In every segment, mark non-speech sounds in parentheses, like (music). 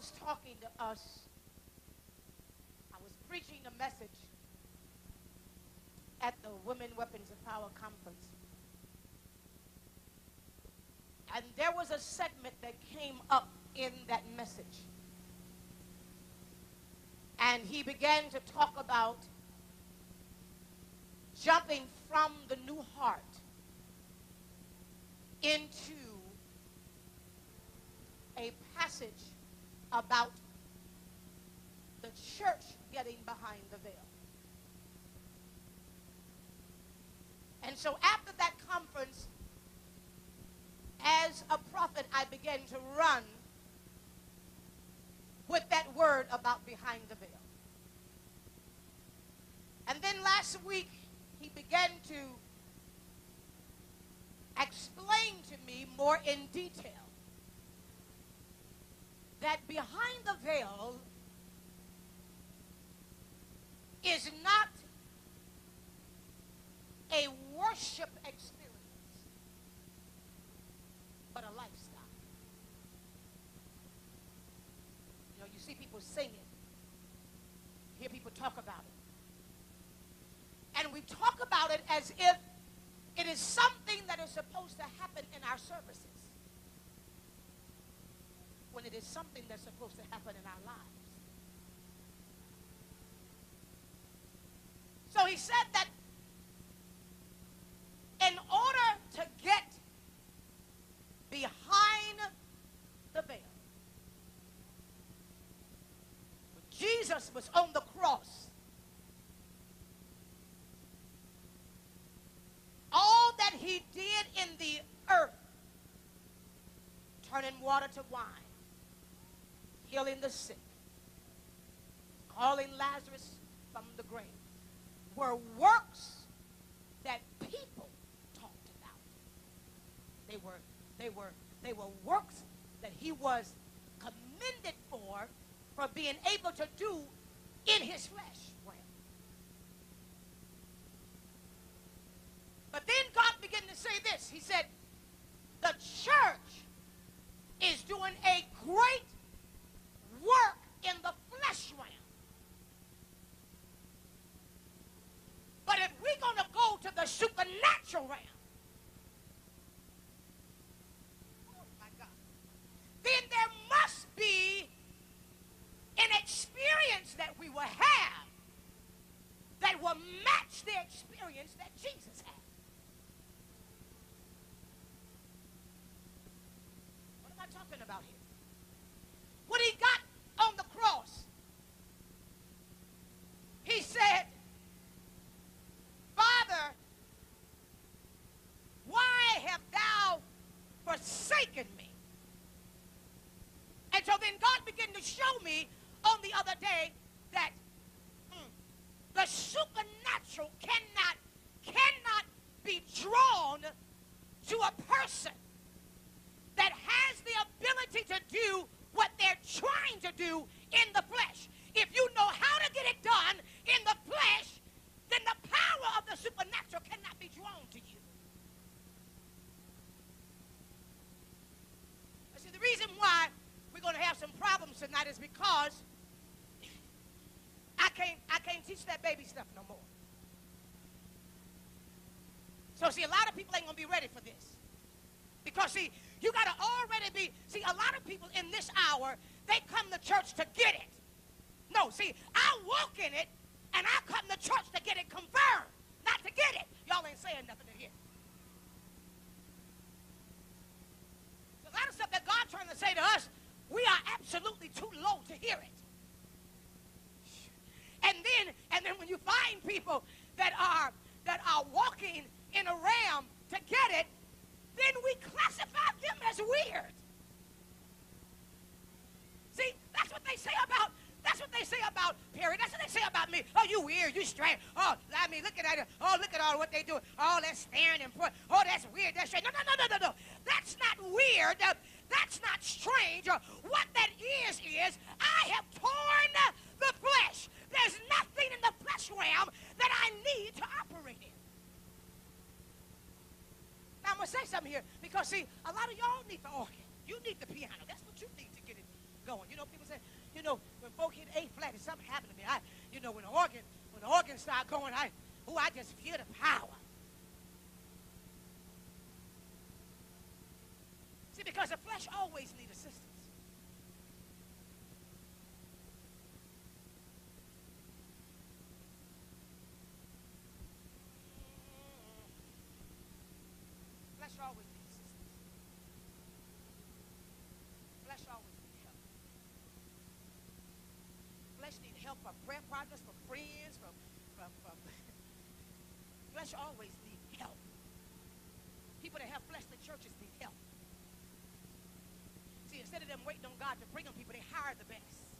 was talking to us, I was preaching a message at the Women Weapons of Power conference. And there was a segment that came up in that message. And he began to talk about jumping from the new heart into a passage about the church getting behind the veil. And so after that conference, as a prophet, I began to run with that word about behind the veil. And then last week, he began to explain to me more in detail that behind the veil is not a worship experience, but a lifestyle. You know, you see people singing, hear people talk about it. And we talk about it as if it is something that is supposed to happen in our services when it is something that's supposed to happen in our lives. So he said that in order to get behind the veil, Jesus was on the cross, all that he did in the earth, turning water to wine, healing the sick, calling Lazarus from the grave, were works that people talked about. They were, they were, they were works that he was commended for, for being able to do in his flesh. But then God began to say this. He said, the church is doing a great work in the flesh realm. But if we're going to go to the supernatural realm, oh my God, then there must be an experience that we will have that will match the experience that Jesus had. What am I talking about here? When he got on the cross, he said, Father, why have thou forsaken me? And so then God began to show me on the other day that mm, the supernatural cannot, cannot be drawn to a person that has the ability to do what they're trying to do in the flesh. If you know how to get it done in the flesh, then the power of the supernatural cannot be drawn to you. I see, the reason why we're going to have some problems tonight is because I can't, I can't teach that baby stuff no more. So, see, a lot of people ain't going to be ready for this. Because, see, you got to already be, see, a lot of people in this hour, they come to church to get it. No, see, I walk in it, and I come to church to get it confirmed, not to get it. Y'all ain't saying nothing in here. There's a lot of stuff that God's trying to say to us, we are absolutely too low to hear it. And then, and then when you find people that are that are walking in a realm to get it, then we classify them as weird. See, that's what they say about that's what they say about Perry. That's what they say about me. Oh, you weird. You strange. Oh, I mean, look at that. Oh, look at all what they do. Oh, that's staring and point. Oh, that's weird. That's strange. No, no, no, no, no, no. That's not weird. That's not strange. What that is I have torn the flesh. There's nothing in the flesh realm that I need to operate in. Now, I'm going to say something here because, see, a lot of y'all need the organ. You need the piano. That's what you need to get it going. You know, people say, you know, when folk hit A flat, if something happened to me, I, you know, when the organ, when the organ start going, I, oh, I just feel the power. See, because the flesh always needs assistance. Flesh always needs assistance. Flesh always needs help. Flesh needs help from prayer partners, from friends, from, from, from. (laughs) flesh always needs help. People that have fleshly churches need help. See, instead of them waiting on God to bring them people, they hire the best.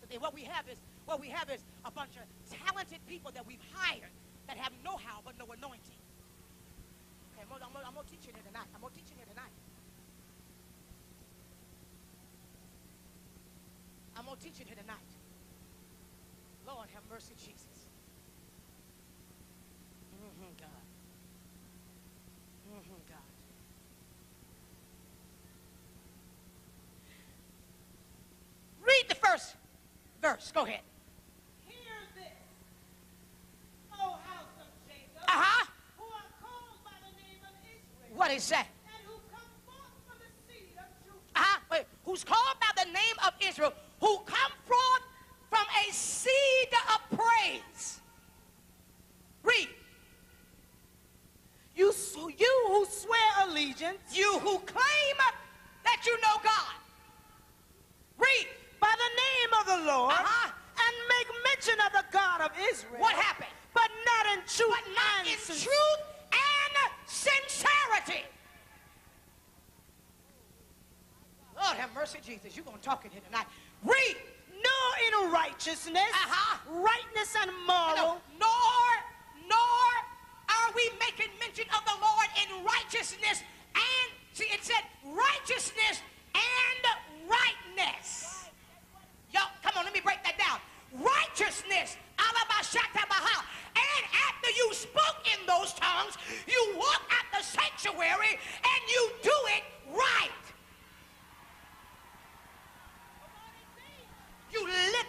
So then what we have is what we have is a bunch of talented people that we've hired that have know-how but no anointing. Okay, I'm I'm I'm gonna teach you here tonight. I'm gonna teach you here tonight. I'm gonna teach you here tonight. Lord have mercy, Jesus. hmm God. hmm God. Read the first verse. Go ahead. Hear this, O house of Jacob, Uh-huh. who are called by the name of Israel, What is that? and who come forth from the seed of Judah. Uh-huh. Wait. Who's called by the name of Israel, who come forth a seed of praise. Read. You, you who swear allegiance You who claim that you know God. Read. by the name of the Lord, Uh-huh. and make mention of the God of Israel. What happened? But not in truth But not and in truth and sincerity. Lord have mercy, Jesus. You're going to talk in here tonight. Read. Nor in righteousness, Uh-huh. rightness and No, moral, nor, nor are we making mention of the Lord in righteousness and, see, it said righteousness and rightness. Y'all, come on, let me break that down. Righteousness, alabashatabaha. And after you spoke in those tongues, you walk out the sanctuary and you do it right.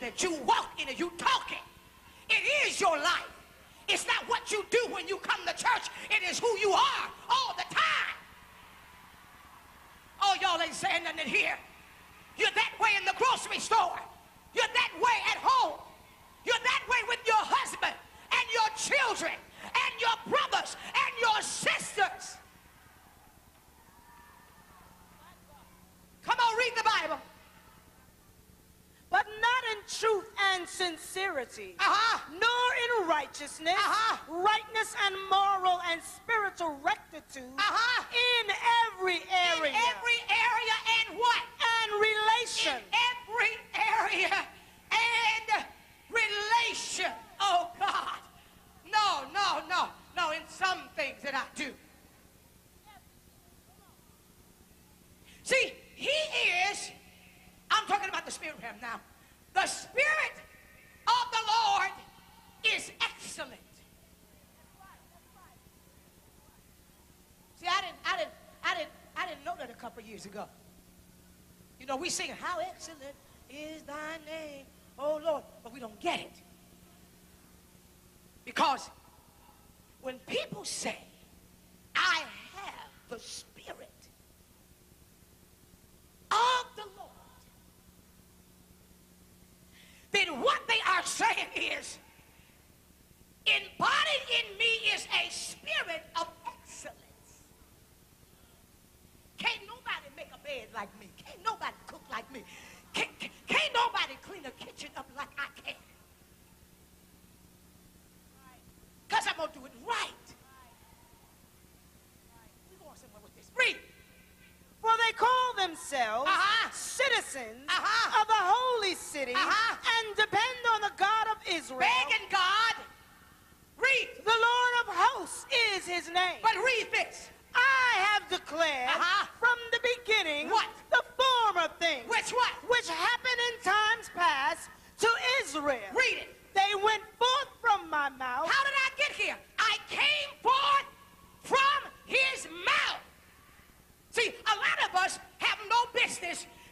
It, you walk in it, you talk it. It is your life. It's not what you do when you come to church. It is who you are all the time. Oh, y'all ain't saying nothing here. You're that way in the grocery store. You're that way at home. You're that way with your husband and your children and your brothers and your sisters. Come on, read the Bible. But not in truth and sincerity. Uh-huh. Nor in righteousness, Uh-huh. rightness and moral and spiritual rectitude Uh-huh. in every area In every area and what? and relation. in every area and relation. Oh God. No, no, no, no, in some things that I do. See, he is, I'm talking about the spirit realm now. The spirit of the Lord is excellent. See, I didn't, I didn't, I didn't, I didn't know that a couple years ago. You know, we sing, How excellent is thy name, oh Lord, but we don't get it. Because when people say, I have the Spirit of the Lord, then what they are saying is, embodied in me is a spirit of excellence. Can't nobody make a bed like me. Can't nobody cook like me. Can't, can't- nobody clean a kitchen up like I can. Because I'm going to do it right. We're going somewhere with this. Read. For they call themselves Uh-huh. citizens Uh-huh. of the holy city Uh-huh. and depend on the God of Israel. Begging God. Read. The Lord of hosts is his name. But read this. I have declared Uh-huh. from the beginning What? the former things Which what? which happened in times past to Israel. Read it. They went forth from my mouth. How did I get here?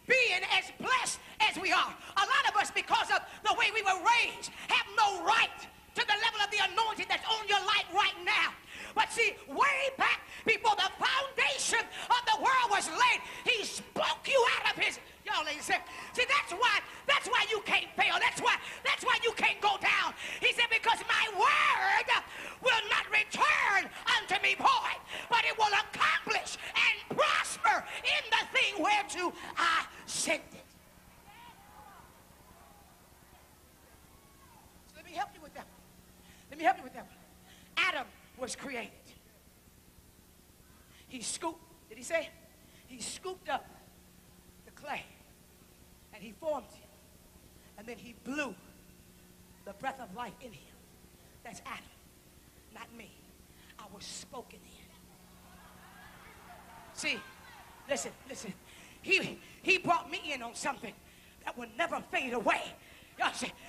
being as blessed as we are. A lot of us, because of the way we were raised, have no right to the level of the anointing that's on your life right now. But see, way back before the foundation of the world was laid, he spoke you out of his Y'all ain't. See, that's why, that's why you can't fail. That's why, that's why you can't go down. He said, because my word will not return unto me void, but it will accomplish and prosper in the thing whereto I sent it. So let me help you with that one. Let me help you with that one. Adam was created. He scooped, did he say? He scooped up the clay and he formed him. And then he blew the breath of life in him. That's Adam, not me. I was spoken in. See, listen, listen. He, he brought me in on something that will never fade away.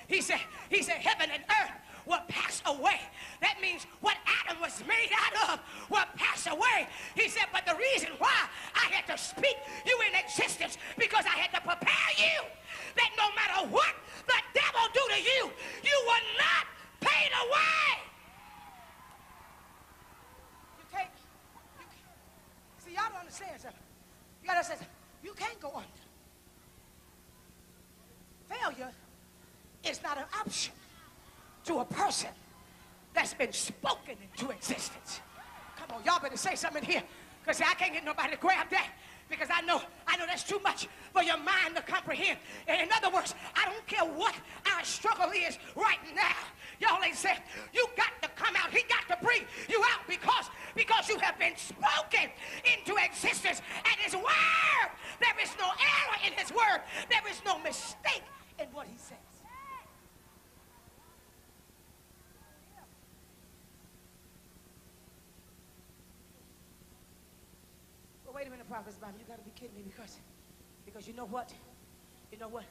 He said, he said, heaven and earth will pass away. That means what Adam was made out of will pass away. He said, but the reason why I had to speak you in existence because I had to prepare you that no matter what the devil do to you, you will not fade away. You can't, you. See, y'all don't understand something. You gotta understand. You can't go under. Failure is not an option to a person that's been spoken into existence. Come on, y'all better say something here. Because I can't get nobody to grab that. Because I know, I know that's too much for your mind to comprehend. And in other words, I don't care what our struggle is right now. Y'all ain't saying you got to come out. He got to bring you out because because you have been spoken into existence. And his word, there is no error in his word. There is no mistake in what he says. Well, wait a minute, Prophet Bob. You got to be kidding me because, because you know what? You know what?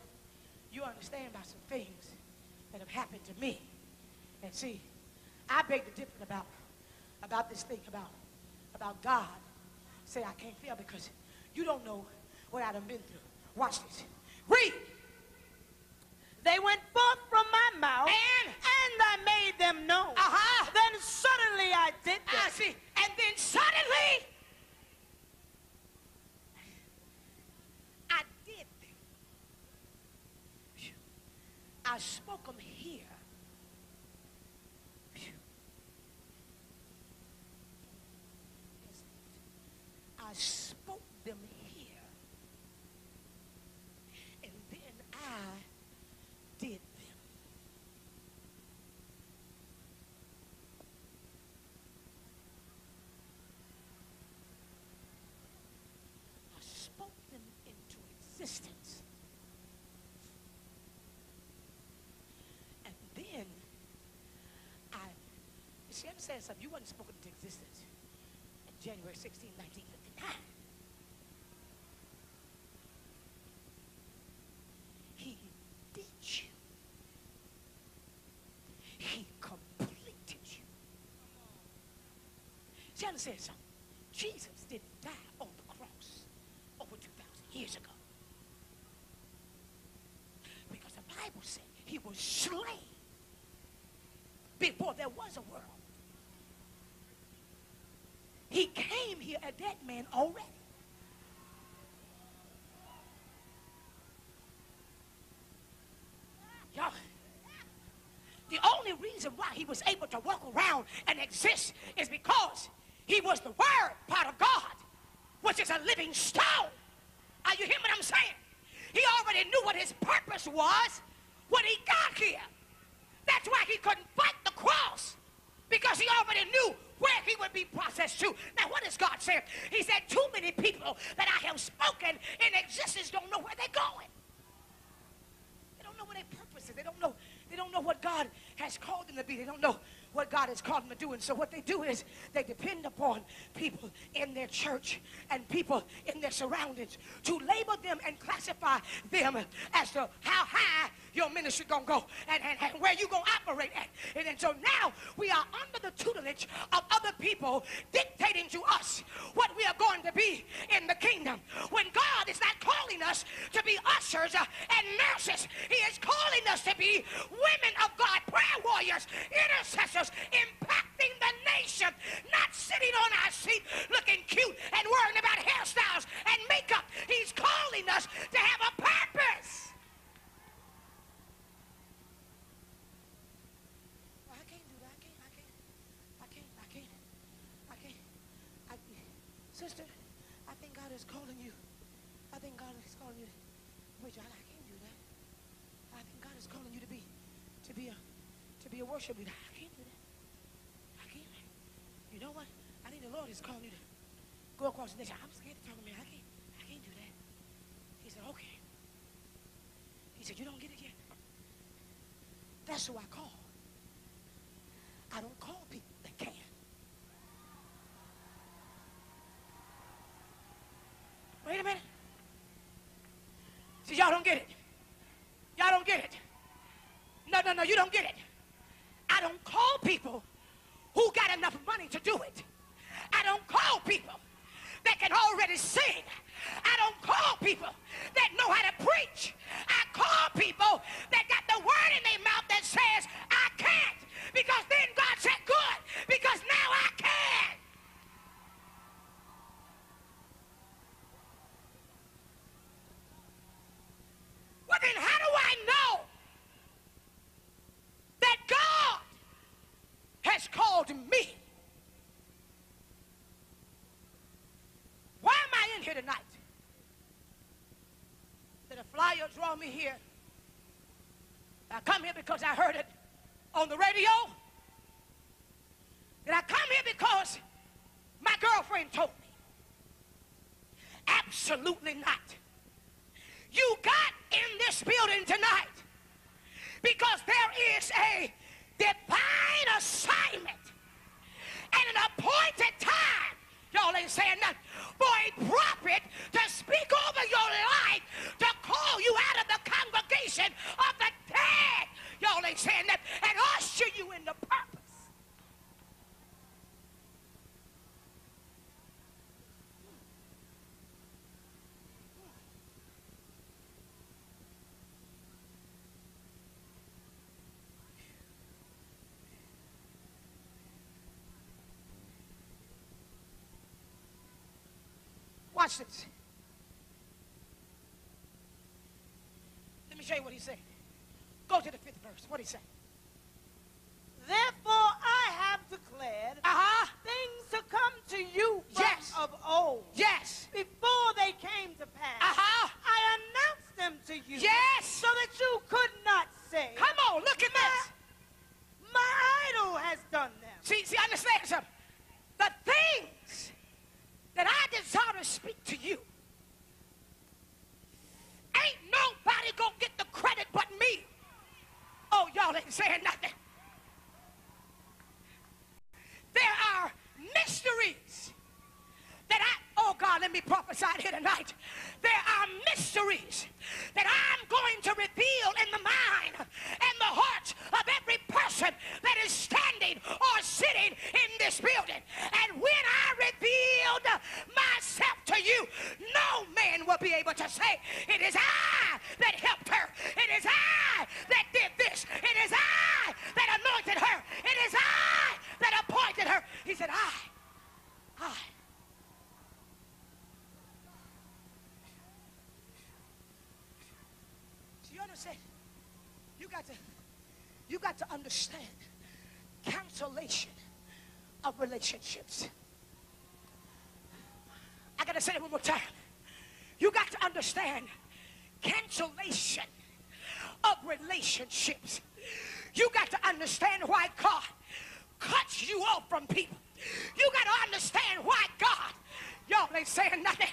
You understand about some things that have happened to me. And see, I beg to differ about, about this thing about, about God. Say I can't fail because you don't know what I've been through. Watch this. Read. They went forth from my mouth, And? and I made them known. Uh-huh. Then suddenly I did I see. And then suddenly, I did them. Phew. I spoke them here. Phew. Yes. I spoke them here. And then I did them. I spoke them into existence. And then I, you see, something. You wasn't spoken into existence in January 16, 1959. He did you. He completed you. I understand something. Jesus didn't die on the cross over 2,000 years ago. Because the Bible said he was slain before there was a world. He came here a dead man already. Y'all, the only reason why he was able to walk around and exist is because he was the word part of God, which is a living stone. Are you hearing what I'm saying? He already knew what his purpose was when he got here. That's why he couldn't fight the cross because he already knew where he would be processed to. Now, what is God saying? He said, Too many people that I have spoken in existence don't know where they're going. They don't know what their purpose is. They don't know. They don't know what God has called them to be. They don't know what God has called them to do. And so what they do is they depend upon people in their church and people in their surroundings to label them and classify them as to how high your ministry gonna go and, and, and where you gonna operate at. And, and so now we are under the tutelage of other people dictating to us what we are going to be in the kingdom. When God is not calling us to be ushers and nurses, He is calling us to be women of God, prayer warriors, intercessors, impacting the nation, not sitting on our seat looking cute and worrying about hairstyles and makeup. He's calling us to have a purpose. I can't do that. I can't. I can't. I can't. I can't. I can't. Sister, I think God is calling you I think God is calling you. Wait, I can't do that. I think God is calling you to be, to be a, to be a worship leader. I can't do that. I can't. You know what? Is calling you to go across the nation. I'm scared to talk to me. I can't. I can't do that. He said, okay. He said, you don't get it yet. That's who I call. I don't call people that can. Wait a minute. See, y'all don't get it. Y'all don't get it. No, no, no, you don't get it. I don't call people who got enough money to do it. I don't call people that can already sing. I don't call people that know how to preach. I call people that got the word in their mouth that says, I can't. Because then God said, good, because now I can. Well, then how do I know that God has called me? Why am I in here tonight? Did a flyer draw me here? I come here because I heard it on the radio. And I come here because my girlfriend told me? Absolutely not. You got in this building tonight because there is a divine assignment and an appointed time. Y'all ain't saying nothing. For a prophet to speak over your life, to call you out of the congregation of the dead. Y'all ain't saying that. And usher you into purpose. This. Let me show you what he said. Go to the fifth verse. What he say? Therefore I have declared Uh-huh. things to come to you from Yes. of old. Yes. Before they came to pass, Uh-huh. I announced them to you. Yes. So that you could not say, Come on, look at this. My idol has done them. See, see, understand something. The things that I desire to speak to you, ain't nobody gonna get the credit but me. Oh, y'all ain't saying nothing. There are mysteries that I, oh God, let me prophesy here tonight. There are mysteries that I'm going to reveal in the mind and the heart of every person that is standing or sitting in this building. And when I revealed to you, no man will be able to say, It is I that helped her. It is I that did this. It is I that anointed her. It is I that appointed her. He said, I, I. So you understand? You got to, you got to understand cancellation of relationships. I gotta say it one more time. You got to understand cancellation of relationships. You got to understand why God cuts you off from people. You got to understand why God, y'all ain't saying nothing,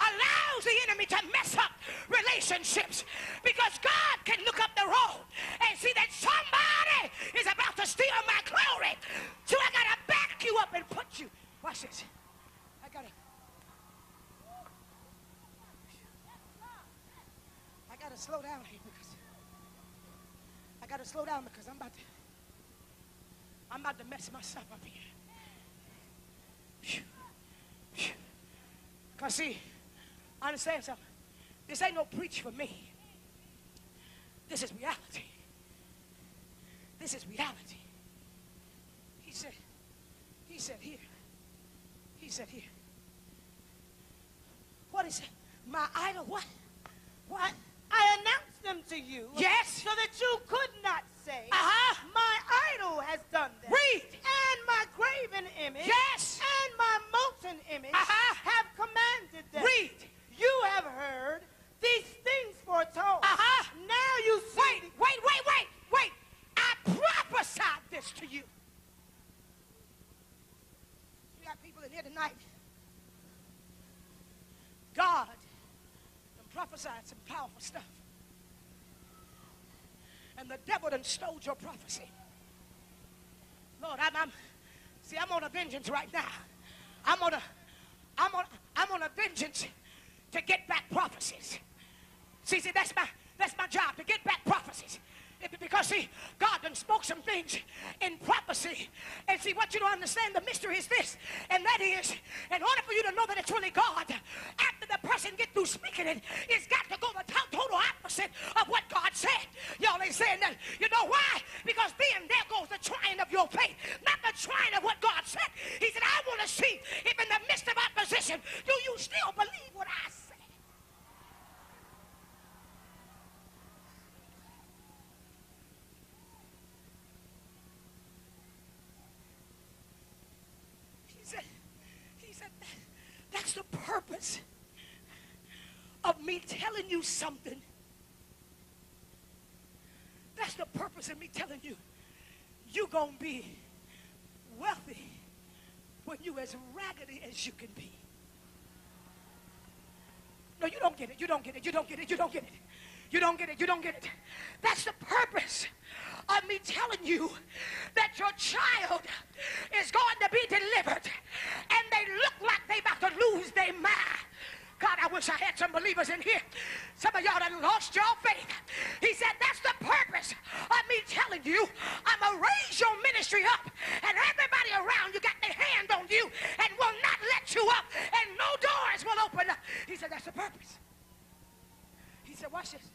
allows the enemy to mess up relationships because God can look up the road and see that somebody is about to steal my glory. So I got to back you up and put you. Watch this. I got to. I got to slow down here because I got to slow down because I'm about to I'm about to mess myself up here. Cause see, I understand something. This ain't no preach for me. This is reality. This is reality. He said, he said here. He said here. What is it? My idol what? What? I announced them to you. Yes. So that you could not say, uh-huh. My idol has done this. Read. And my graven image. Yes. And my molten image uh-huh. have commanded them. Read. You have heard these things foretold. Uh-huh. Now you see. Wait, wait, wait, wait, wait. I prophesied this to you. You got people in here tonight. God some powerful stuff. And the devil done stole your prophecy. Lord, I'm, I'm see, I'm on a vengeance right now. I'm on a, I'm on, I'm on a vengeance to get back prophecies. See, see, that's my, that's my job to get back prophecies. Because see, God done spoke some things in prophecy. And see, what you don't understand, the mystery is this, and that is, in order for you to know that it's really God, after the person get through speaking it, it's got to go the total opposite of what God said. Y'all ain't saying that. You know why? Because then there goes the trying of your faith, not the trying of what God said. He said, I want to see if in the midst of opposition, do you still believe what I said? That's purpose of me telling you something. That's the purpose of me telling you you're going to be wealthy when you're as raggedy as you can be. No, you don't get it. You don't get it. You don't get it. You don't get it. You don't get it. You don't get it. That's the purpose of me telling you that your child is going to be delivered and they look like they about to lose their mind. God, I wish I had some believers in here. Some of y'all done lost your faith. He said, that's the purpose of me telling you I'm going to raise your ministry up and everybody around you got their hand on you and will not let you up and no doors will open up. He said, that's the purpose. He said, watch this.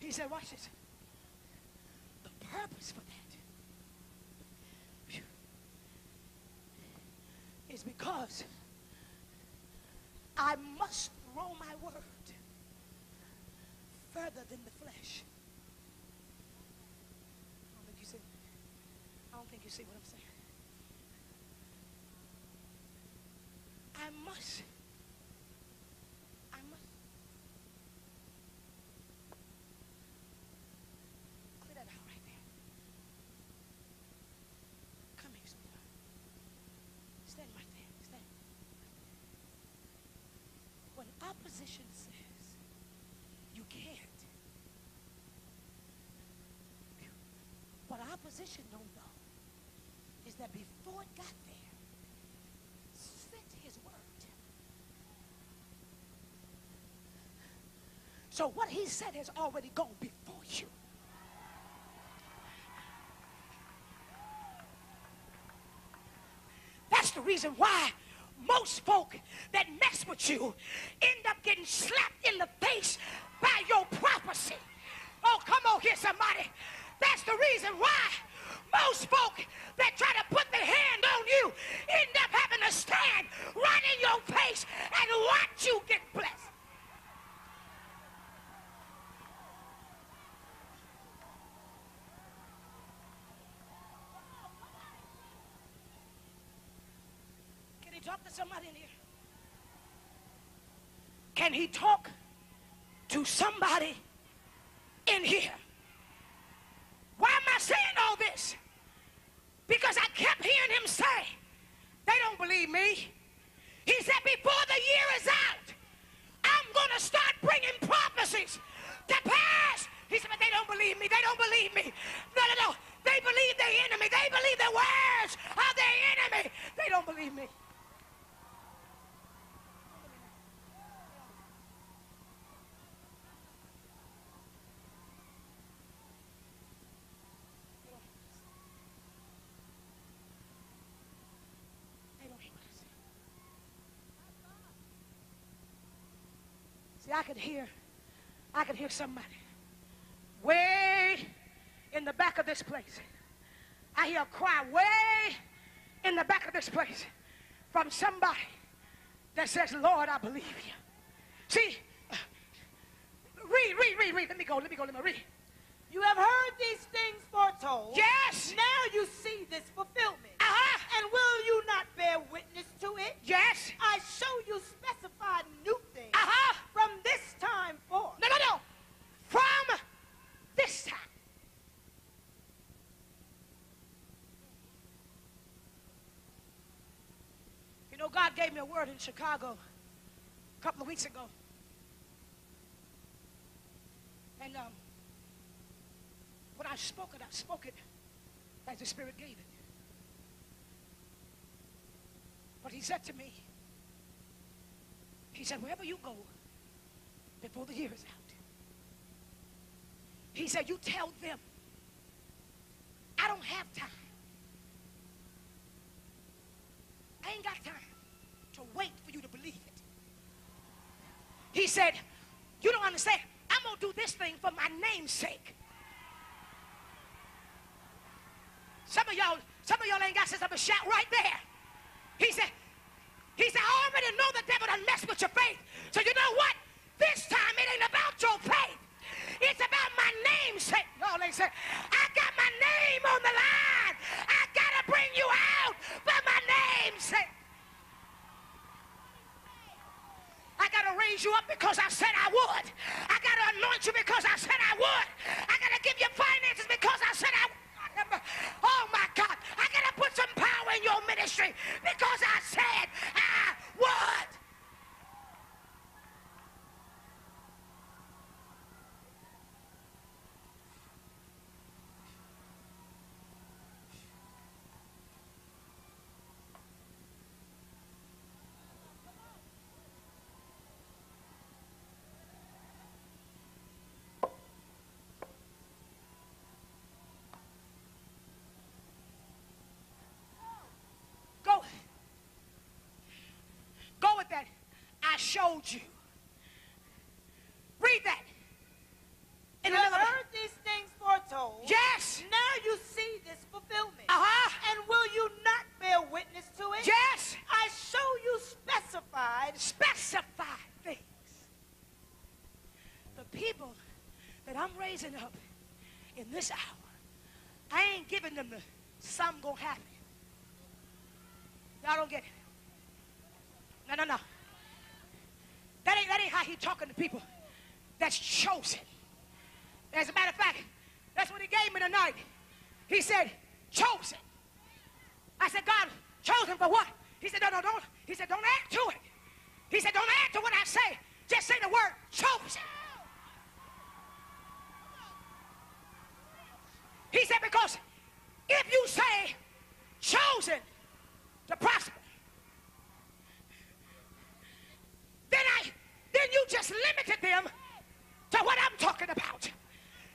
He said, watch this purpose for that is because I must throw my word further than the flesh. I don't think you see. I don't think you see what I'm saying. I must opposition says you can't. What opposition don't know is that before it got there, sent his word. So what he said has already gone before you. That's the reason why most folk that mess with you end up getting slapped in the face by your prophecy. Oh, come on here, somebody. That's the reason why most folk that try to put their hand on you end up having to stand right in your face and watch you get blessed. Talk to somebody in here? Can he talk to somebody in here? Why am I saying all this? Because I kept hearing him say, they don't believe me. He said, before the year is out, I'm going to start bringing prophecies to pass. He said, but they don't believe me. They don't believe me. No, no, no. They believe their enemy. They believe the words of their enemy. They don't believe me. See, I could hear, I could hear somebody way in the back of this place. I hear a cry way in the back of this place from somebody that says, Lord, I believe you. See, read, read, read, read. Let me go, let me go, let me read. You have heard these things foretold. Yes. Now you see this fulfillment. Uh-huh. And will you not bear witness to it? Yes. I show you specified new things. Uh-huh. From this time forth. No, no, no. From this time. You know, God gave me a word in Chicago a couple of weeks ago. And um, when I spoke it, I spoke it as the Spirit gave it. But he said to me, he said, wherever you go before the year is out, he said, you tell them, I don't have time. I ain't got time to wait for you to believe it. He said, you don't understand. I'm going to do this thing for my name's sake. Some of y'all, some of y'all ain't got sense of a shout right there. He said, he said, I already know the devil done messed with your faith. So you know what? This time it ain't about your faith. It's about my name's sake. Y'all ain't say, I got my name on the line. I gotta bring you out for my name's sake. I gotta raise you up because I said I would. I gotta anoint you because I said I would. I gotta give you finances because I said I would. Oh my God. I got to put some power in your ministry because I said I would. Go. Go with that. I showed you. Read that. In You another. heard these things foretold. Yes. Now you see this fulfillment. Uh-huh. And will you not bear witness to it? Yes. I show you specified. Specify things. The people that I'm raising up in this hour, I ain't giving them the some gonna happen. Y'all don't get it. No, no, no. That ain't that ain't how he talking to people that's chosen. As a matter of fact, that's what he gave me tonight. He said, chosen. I said, God, chosen for what? He said, no, no, don't. He said, don't add to it. He said, don't add to what I say. Just say the word chosen. He said, because if you say chosen to prosper, then I then you just limited them to what I'm talking about.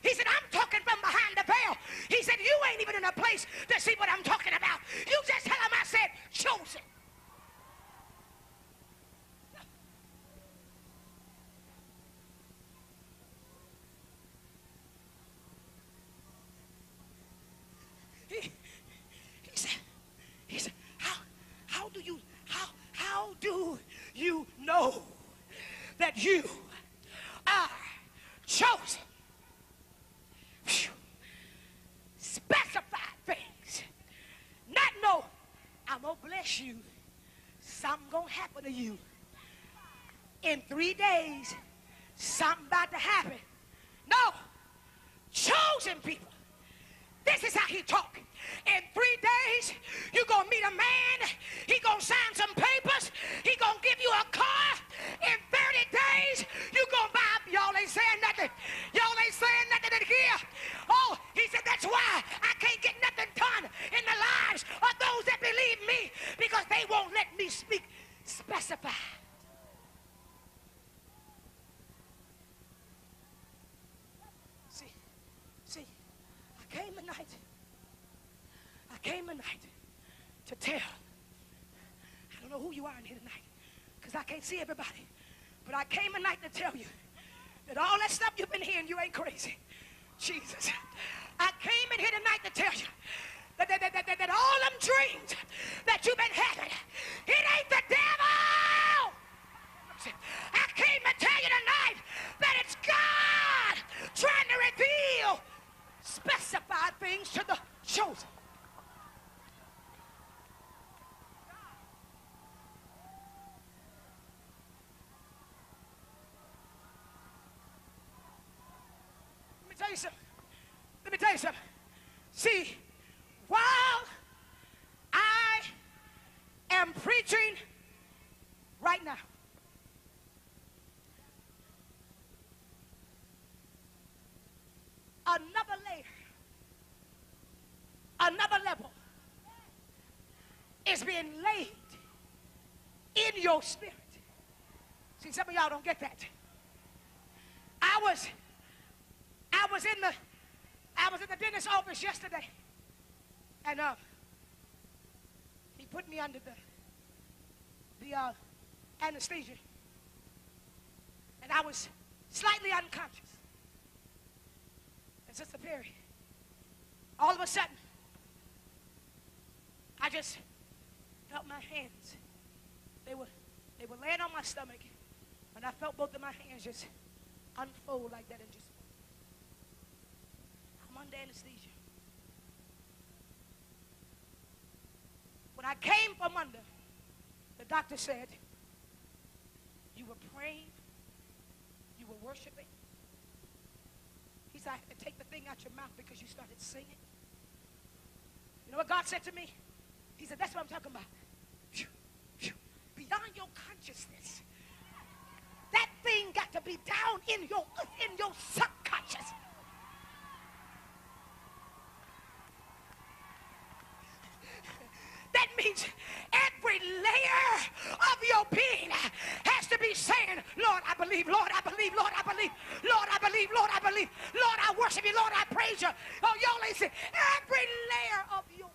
He said, I'm talking from behind the veil. He said, you ain't even in a place to see what I'm talking about. You just tell him I said chosen. He, he said, he said, how, how do you, how, how do you know that you are chosen? Phew. Specify things. Not know, I'm going to bless you. Something going to happen to you. In three days, something about to happen. No. Chosen people. This is how he talk. In three days, you're going to meet a man. He going to sign some papers. He going to give you a car. In 30 days, you going to buy. Y'all ain't saying nothing. Y'all ain't saying nothing in here. Oh, he said, that's why I can't get nothing done in the lives of those that believe me because they won't let me speak specified. See, see, I came tonight. I came tonight to tell. I don't know who you are in here tonight because I can't see everybody. But I came tonight to tell you that all that stuff you've been hearing, you ain't crazy. Jesus. I came in here tonight to tell you that, that, that, that, that all them dreams that you've been having, it ain't the devil. I came to tell you tonight that it's God trying to reveal specified things to the chosen. Tell you something. Let me tell you something. See, while I am preaching right now, another layer, another level is being laid in your spirit. See, some of y'all don't get that. I was, I was in the, I was in the dentist's office yesterday, and uh, he put me under the, the uh, anesthesia, and I was slightly unconscious. And Sister Perry, all of a sudden, I just felt my hands. They were, they were laying on my stomach, and I felt both of my hands just unfold like that and just. Under anesthesia. When I came from under, the doctor said, You were praying, you were worshiping. He said, I had to take the thing out your mouth because you started singing. You know what God said to me? He said, That's what I'm talking about. Beyond your consciousness. That thing got to be down in your in your subconscious. That means every layer of your being has to be saying, Lord, I believe, Lord, I believe, Lord, I believe, Lord, I believe, Lord, I believe, Lord, I worship you, Lord, I praise you. Oh, y'all ain't saying every layer of your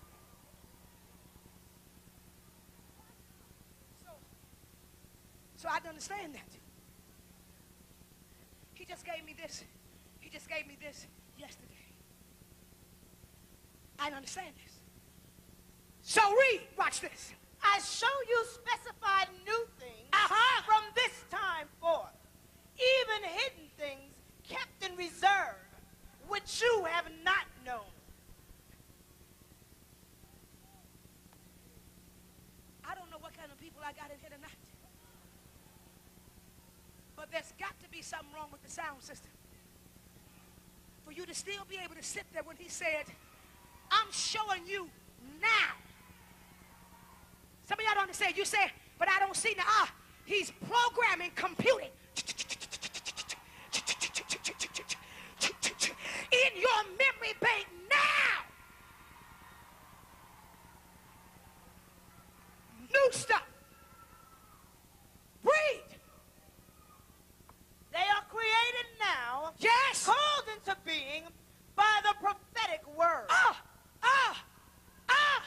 so, so I understand that. He just gave me this. He just gave me this yesterday. I understand this. So read. Watch this. I show you specified new things Uh-huh. from this time forth, even hidden things kept in reserve, which you have not known. I don't know what kind of people I got in here tonight. But there's got to be something wrong with the sound system. For you to still be able to sit there when he said, I'm showing you now. Some of y'all don't understand. You say, but I don't see now. Ah, he's programming, computing. In your memory bank now. New stuff. Breathe. They are created now, Yes. called into being by the prophetic word. Ah, ah, ah,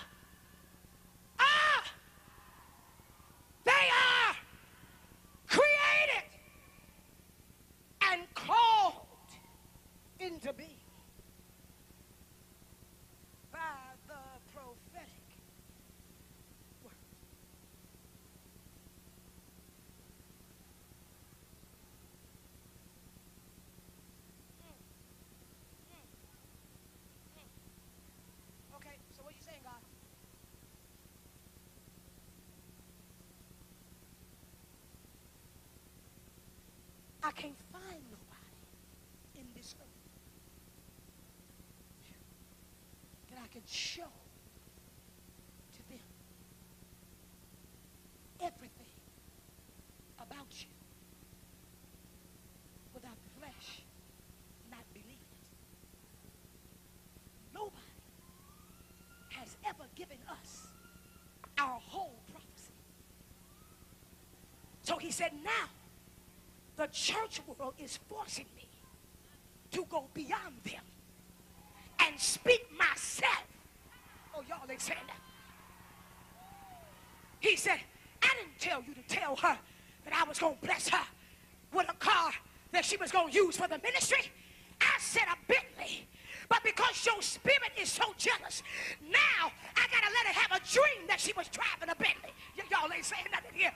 ah. They are created and called into being by the prophetic word. Okay, so what you saying, God? I can't find nobody in this earth that I can show to them everything about you without the flesh not believing. Nobody has ever given us our whole prophecy. So he said, now the church world is forcing me to go beyond them and speak myself. Oh, y'all ain't saying that. He said, I didn't tell you to tell her that I was going to bless her with a car that she was going to use for the ministry. I said a Bentley. But because your spirit is so jealous, now I got to let her have a dream that she was driving a Bentley. Y- y'all ain't saying nothing here.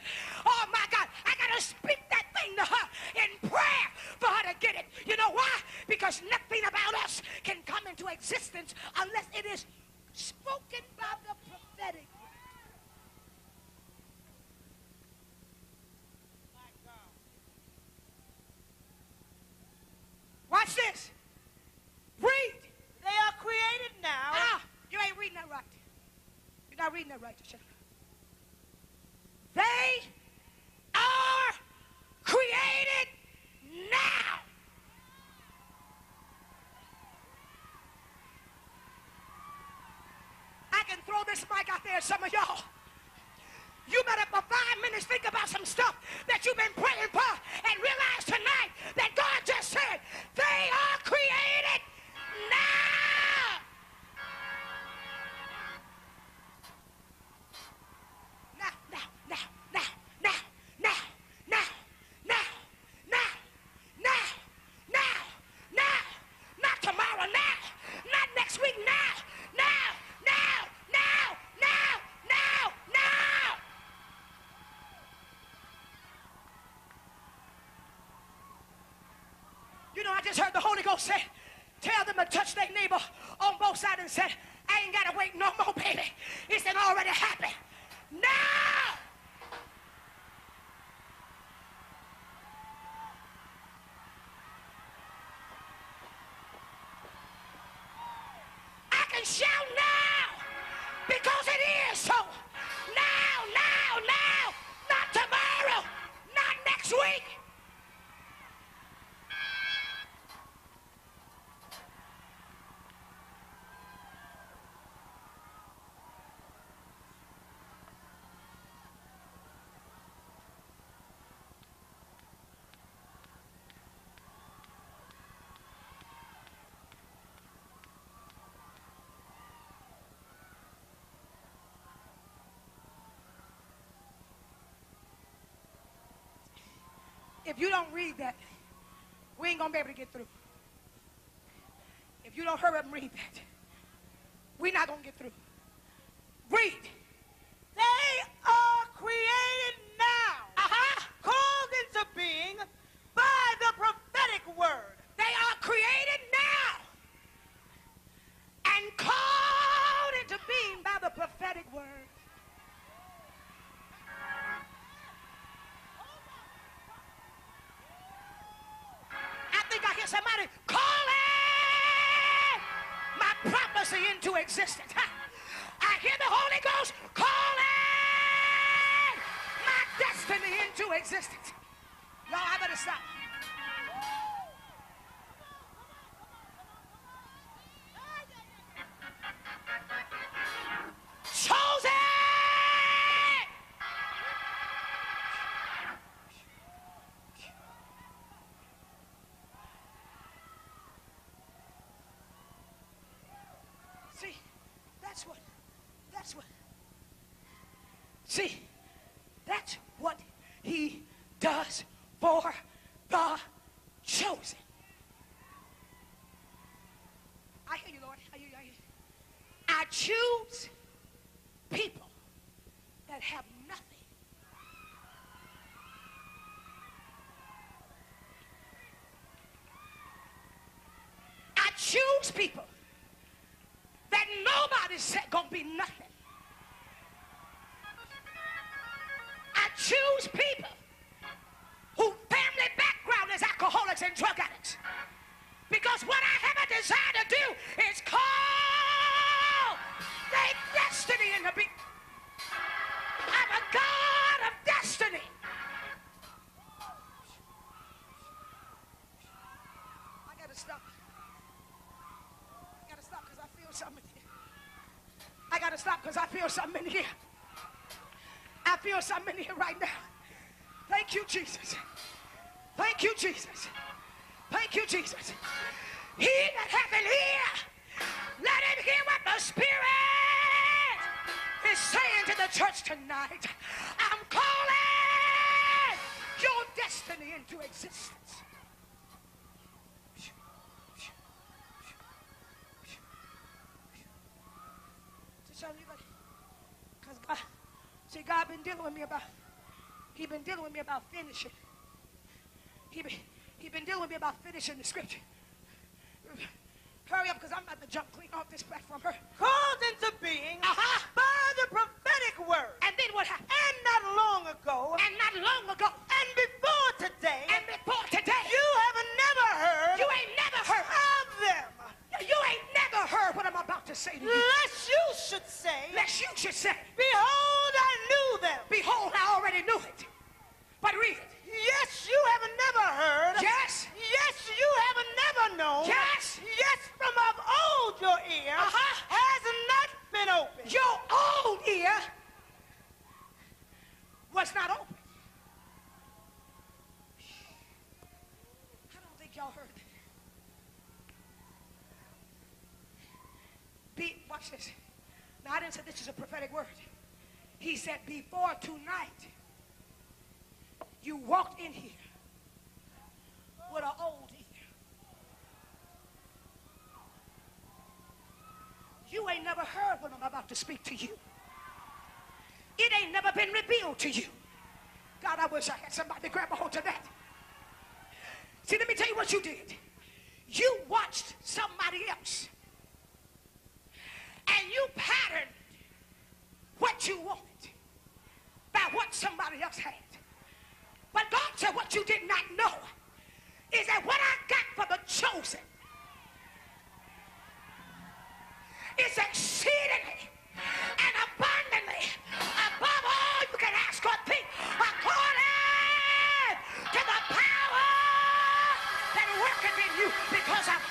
Oh, my God. I got to speak that thing to her in prayer for her to get it. You know why? Because nothing about us can come into existence unless it is spoken by the prophetic. Watch this. Read. They are created now. Ah, you ain't reading that right. You're not reading that right, Tasha. They are created now. This mic out there, some of y'all. You better for five minutes think about some stuff that you've been praying for and realize tonight that God just said they are created just heard the Holy Ghost say, tell them to touch their neighbor on both sides and said, I ain't got to wait no more, baby. It's already happened. You don't read that, we ain't gonna be able to get through. If you don't hurry up and read that, we're not gonna get through. Read. Existence. That's what, that's what, see, that's what he does for the chosen. I hear you, Lord. I hear you. I hear you. I choose people that have nothing. I choose people nobody's said gonna be nothing. I choose people whose family background is alcoholics and drug addicts. Because what I have a desire to do is call stop because I feel something in here. I feel something in here right now. Thank you, Jesus. Thank you, Jesus. Thank you, Jesus. He that hath an ear, let him hear what the Spirit is saying to the church tonight. I'm calling your destiny into existence. See, God been dealing with me about, he been dealing with me about finishing. He been, he been dealing with me about finishing the scripture. Hurry up, because I'm about to jump clean off this platform. Hurry. Called into being Uh-huh. by the prophetic word. And then what happened? And not long ago, And not long ago, and before today, and before today, you have never heard you ain't never heard. of them. You ain't never heard what I'm about to say to you? Lest you should say, Lest you should say, Behold, I knew them. Behold, I already knew it. But read it. Yes, you have never heard. Yes. Yes, you have never known. Yes. Yes, from of old your ear uh-huh. has not been open. Your old ear was not open. Watch this. Now, I didn't say this is a prophetic word. He said, before tonight, you walked in here with an old ear. You ain't never heard what I'm about to speak to you. It ain't never been revealed to you. God, I wish I had somebody to grab a hold of that. See, let me tell you what you did. You watched somebody else. And you patterned what you wanted by what somebody else had. But God said what you did not know is that what I got for the chosen is exceedingly and abundantly above all you can ask or think according to the power that worketh in you because I'm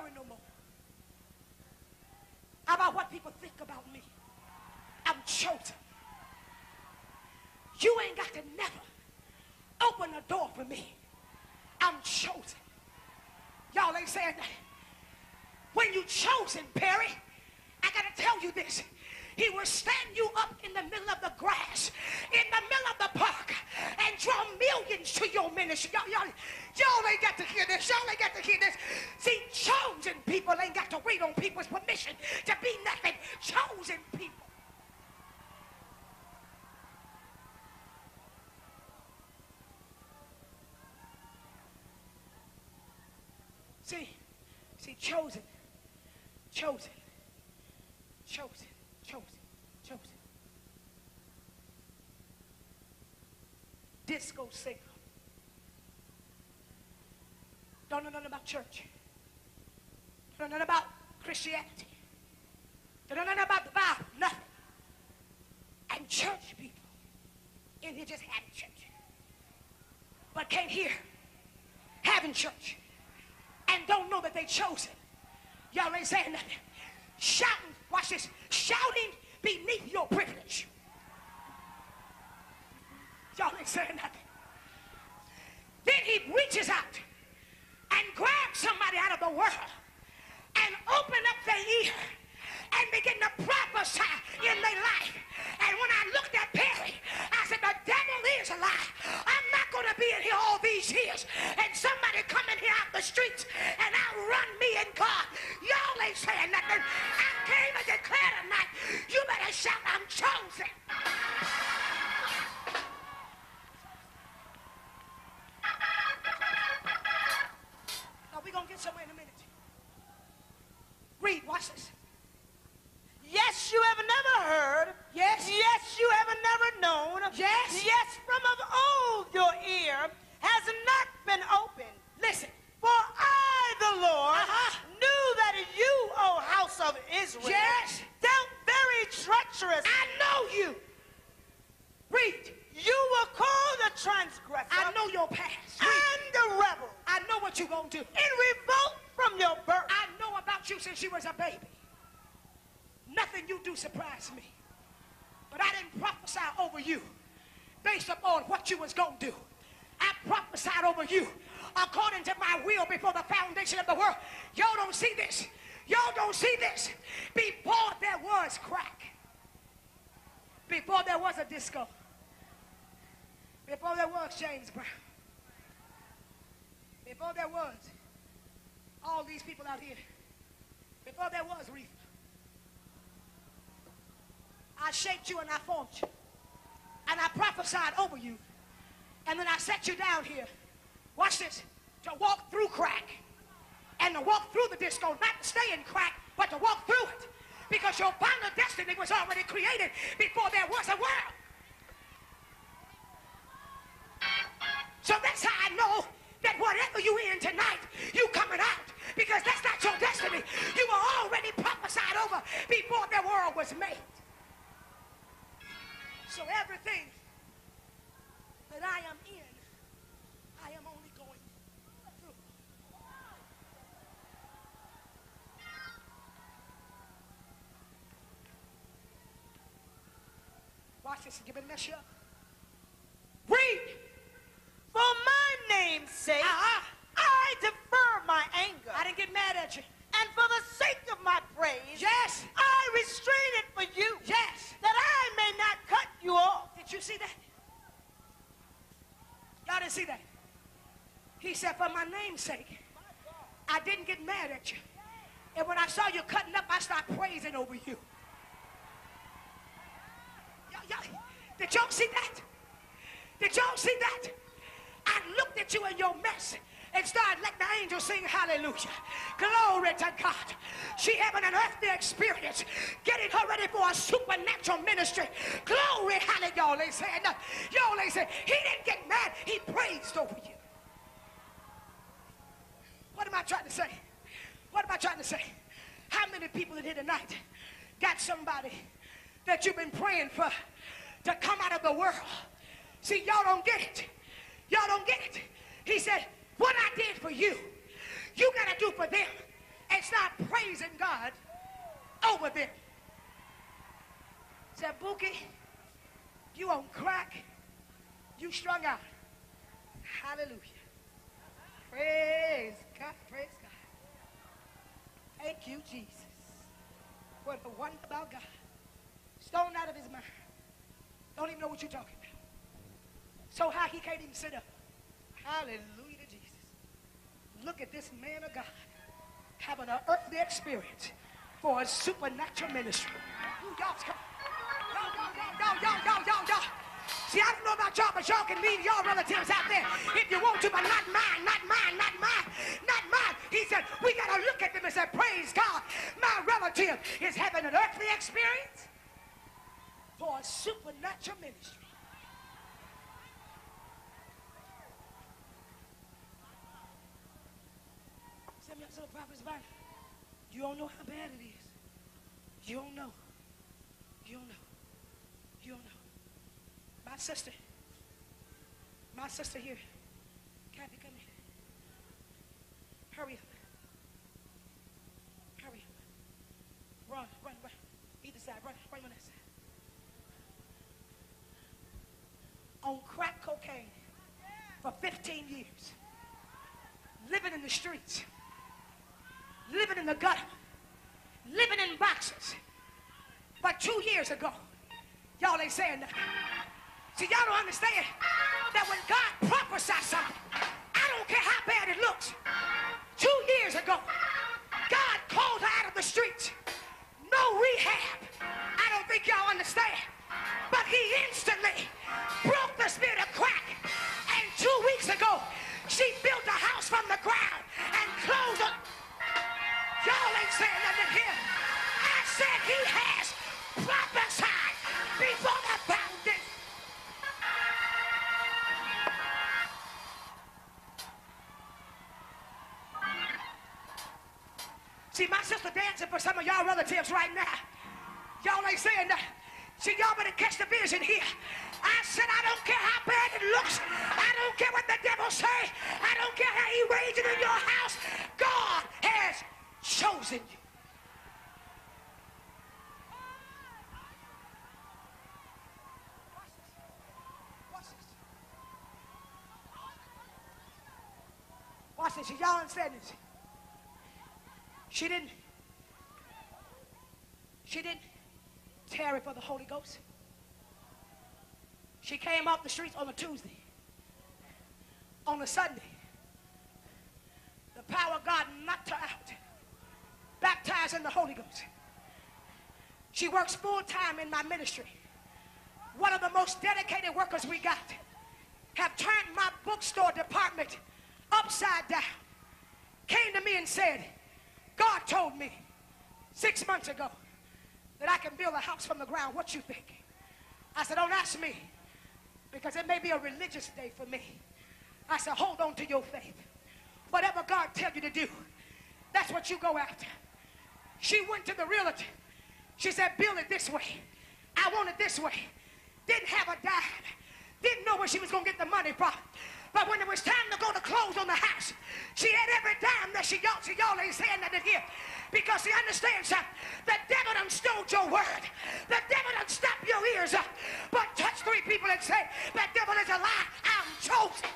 worry no more about what people think about me. I'm chosen. You ain't got to never open the door for me. I'm chosen. Y'all ain't saying that. When you chosen, Perry, I gotta tell you this. He will stand you up in the middle of the grass, in the middle of the park, and draw millions to your ministry. Y'all, y'all, y'all ain't got to hear this. Y'all ain't got to hear this. See, chosen people ain't got to wait on people's permission to be nothing. Chosen people. See, see, chosen, chosen, chosen, chosen, chosen. Disco singer. Don't know nothing about church. Don't know nothing about Christianity. Don't know nothing about the Bible. Nothing. And church people in here just having church. But can't hear having church and don't know that they chosen. Y'all ain't saying nothing. Shouting, watch this, shouting beneath your privilege. Y'all ain't saying nothing. Then he reaches out and grabs somebody out of the world and open up their ear and begin to prophesy in their life. And when I looked at Perry, I said, the devil is a lie. I'm not going to be in here all these years and somebody come in here out the streets and outrun me and God. Y'all ain't saying nothing. I came and declared tonight, you better shout, I'm chosen. you down here, watch this, to walk through crack. And to walk through the disco, not to stay in crack, but to walk through it. Because your final destiny was already created before there was a world. So that's how I know that whatever you in tonight, you coming out. Because that's not your destiny. You were already prophesied over before the world was made. So everything that I am mess up. Read. For my name's sake, Uh-huh. I defer my anger. I didn't get mad at you. and for the sake of my praise, Yes. I restrain it for you, Yes. that I may not cut you off. Did you see that? Y'all didn't see that? He said, for my name's sake, I didn't get mad at you. And when I saw you cutting up, I started praising over you. Y'all, y'all, did y'all see that? Did y'all see that? I looked at you in your mess and started letting the angels sing hallelujah. Glory to God. She having an earthly experience, getting her ready for a supernatural ministry. Glory, hallelujah. Y'all ain't saying nothing. Y'all ain't saying, he didn't get mad. He praised over you. What am I trying to say? What am I trying to say? How many people in here tonight got somebody that you've been praying for to come out of the world? See, y'all don't get it. Y'all don't get it. He said, what I did for you, you got to do for them and start praising God over them. Said, Bookie, you on crack, you strung out. Hallelujah. Praise God, praise God. Thank you, Jesus. What a about God. Stoned out of his mind. Don't even know what you're talking about. So high he can't even sit up. Hallelujah to Jesus. Look at this man of God having an earthly experience for a supernatural ministry. Ooh, y'all, come. Y'all, y'all, y'all, y'all, y'all, y'all. See, I don't know about y'all, but y'all can leave y'all relatives out there if you want to, but not mine, not mine, not mine, not mine. He said, we got to look at them and say, praise God, my relative is having an earthly experience for a supernatural ministry. Send me up to the prophet's. You don't know how bad it is. You don't know. You don't know. You don't know. My sister. My sister here. Kathy, come here. Hurry up. Hurry up. Run, run, run. Either side, run, run on that side. On crack cocaine for 15 years. Living in the streets. Living in the gutter. Living in boxes. But two years ago, y'all ain't saying nothing. See, y'all don't understand that when God prophesies something, I don't care how bad it looks. Two years ago, God called her out of the streets. No rehab. I don't think y'all understand. But he instantly broke the spirit of crack. And two weeks ago, she built a house from the ground and closed it. Y'all ain't saying nothing here. I said he has prophesied before the foundation. See, my sister dancing for some of y'all relatives right now. Y'all ain't saying that. See, y'all better catch the vision here. I said, I don't care how bad it looks. I don't care what the devil say. I don't care how he raging in your house. God has chosen you. Watch this. Y'all understand this? She didn't. She didn't tarry for the Holy Ghost. She came off the streets on a Tuesday. On a Sunday, the power of God knocked her out, baptized in the Holy Ghost. She works full time in my ministry. One of the most dedicated workers we got have turned my bookstore department upside down. Came to me and said, God told me six months ago that I can build a house from the ground. What you think? I said, don't ask me because it may be a religious day for me. I said, hold on to your faith. Whatever God tell you to do, that's what you go after. She went to the realtor. She said, build it this way. I want it this way. Didn't have a dime. Didn't know where she was going to get the money from. But when it was time to go to close on the house, she had every dime that she got. See, y'all ain't saying nothing here. Because he understands that the devil done stole your word. The devil done stopped your ears. Uh, but touch three people and say, that devil is a lie. I'm chosen.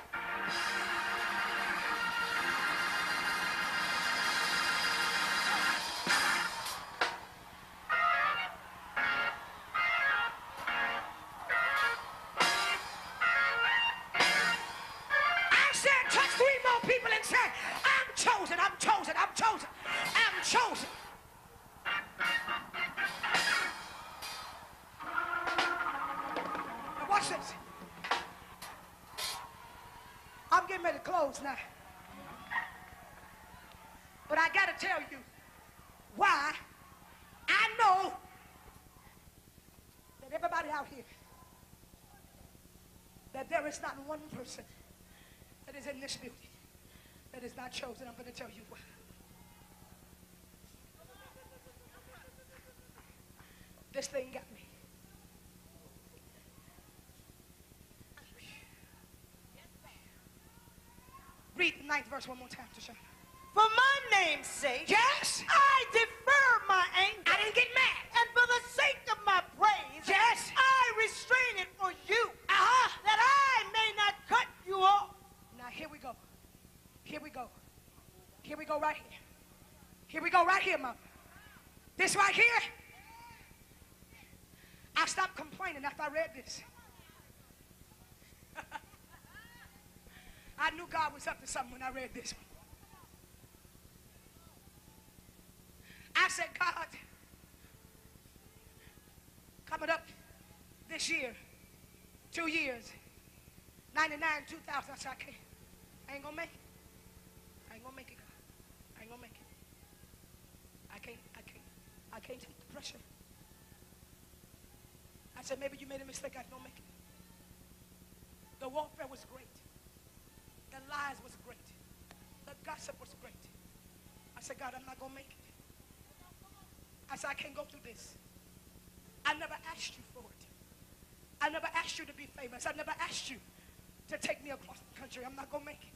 This building that is not chosen. I'm going to tell you why. This thing got me. Read the ninth verse one more time, Tasha. For my name's sake, Yes. I defer my anger. I didn't get mad. And for the sake of my praise, Yes. I restrain it for you, Uh-huh. that I may not cut you off. Now here we go. Here we go. Here we go right here. Here we go right here, Mom. This right here. I stopped complaining after I read this. (laughs) I knew God was up to something when I read this one. I said, God, coming up this year, two years, 99, 2000, I said, I can't. I ain't gonna make it. I ain't gonna make it, God. I ain't gonna make it. I can't, I can't, I can't take the pressure. I said, maybe you made a mistake, I gonna make it. The warfare was great. The lies was great. The gossip was great. I said, God, I'm not gonna make it. I said, I can't go through this. I never asked you for it. I never asked you to be famous. I never asked you to take me across the country. I'm not going to make it.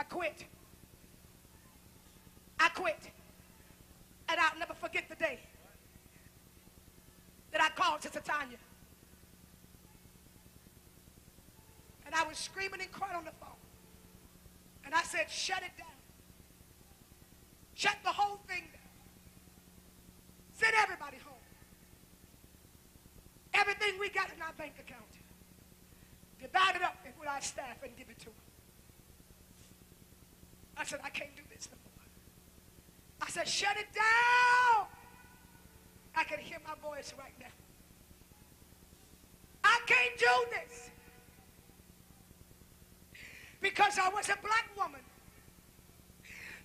I quit. I quit. And I'll never forget the day that I called Sister Tanya. And I was screaming and crying on the phone. And I said, shut it down. Shut the whole thing down. Send everybody home. Everything we got in our bank account. Divide it up with our staff and give it to them. I said, I can't do this no more. I said, shut it down. I can hear my voice right now. Can't do this. Because I was a black woman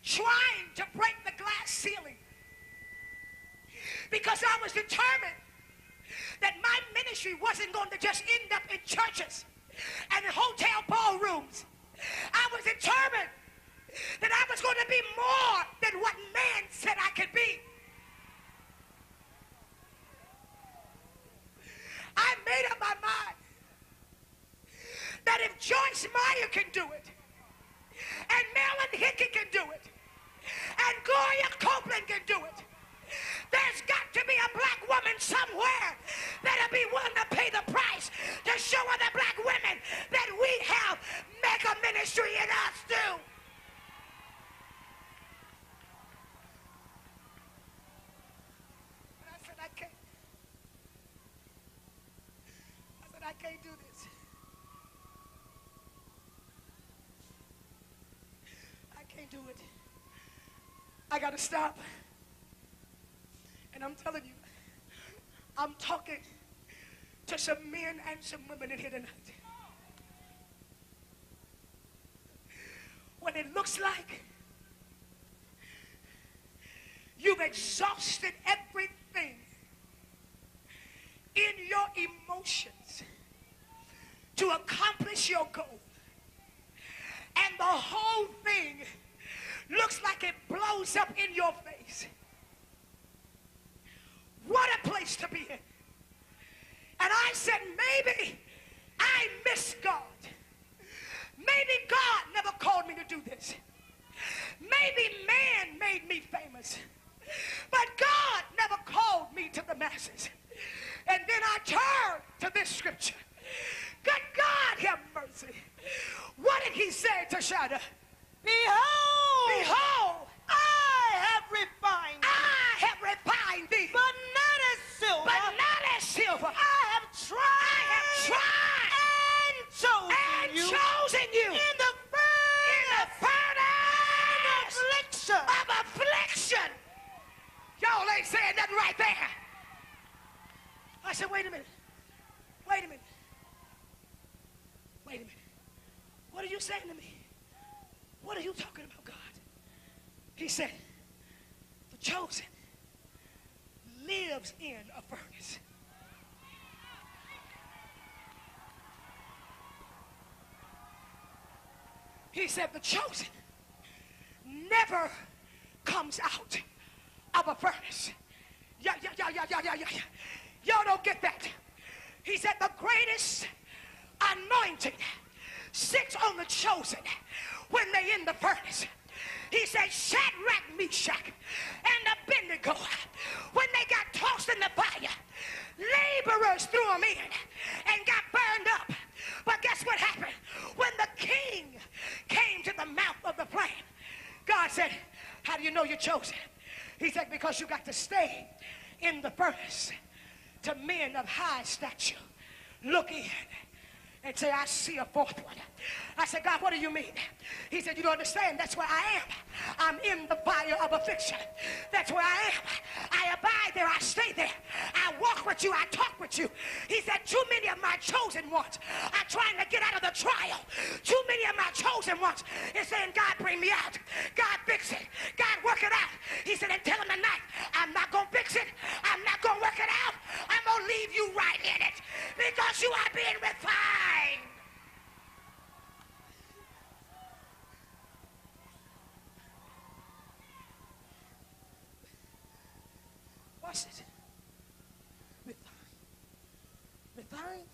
trying to break the glass ceiling. Because I was determined that my ministry wasn't going to just end up in churches and in hotel ballrooms. I was determined that I was going to be more than what man said I could be. I made up my mind that if Joyce Meyer can do it, and Marilyn Hickey can do it, and Gloria Copeland can do it, there's got to be a black woman somewhere that'll be willing to pay the price to show other black women that we have mega ministry in us too. But I said, I can't. I said, I can't do this. I can't do it. I gotta stop. And I'm telling you, I'm talking to some men and some women in here tonight. When it looks like you've exhausted everything in your emotions to accomplish your goal, and the whole thing looks like it blows up in your face. What a place to be in. And I said, maybe I miss God Maybe God never called me to do this. Maybe man made me famous. But God never called me to the masses. And then I turned to this scripture. Good God, have mercy. What did he say to Shadrach? Behold, Behold, I have refined thee, I have refined thee, but not as silver. but not as silver. I have tried, I have tried and chosen and you chosen you in the in the furnace furnace affliction. of affliction. Y'all ain't saying nothing right there. I said, wait a minute. Wait a minute. Wait a minute. What are you saying to me? What are you talking about, God? He said, the chosen lives in a furnace. He said, the chosen never comes out of a furnace. Yeah, yeah, yeah, yeah, yeah, yeah, yeah. Y'all don't get that. He said, the greatest anointing sits on the chosen when they in the furnace. He said, Shadrach, Meshach, and Abednego, when they got tossed in the fire, laborers threw them in and got burned up. But guess what happened? When the king came to the mouth of the flame, God said, how do you know you're chosen? He said, because you got to stay in the furnace to men of high stature. Look in and say, I see a fourth one. I said, God, what do you mean? He said, you don't understand. That's where I am. I'm in the fire of affliction. That's where I am. I abide there. I stay there. I walk with you. I talk with you. He said, too many of my chosen ones are trying to get out of the trial. Too many of my chosen ones is saying, God, bring me out. God, fix it. God, work it out. He said, and tell him tonight, I'm not going to fix it. I'm not going to work it out. I'm going to leave you right in it because you are being refined. Watch it. Refine. Refine.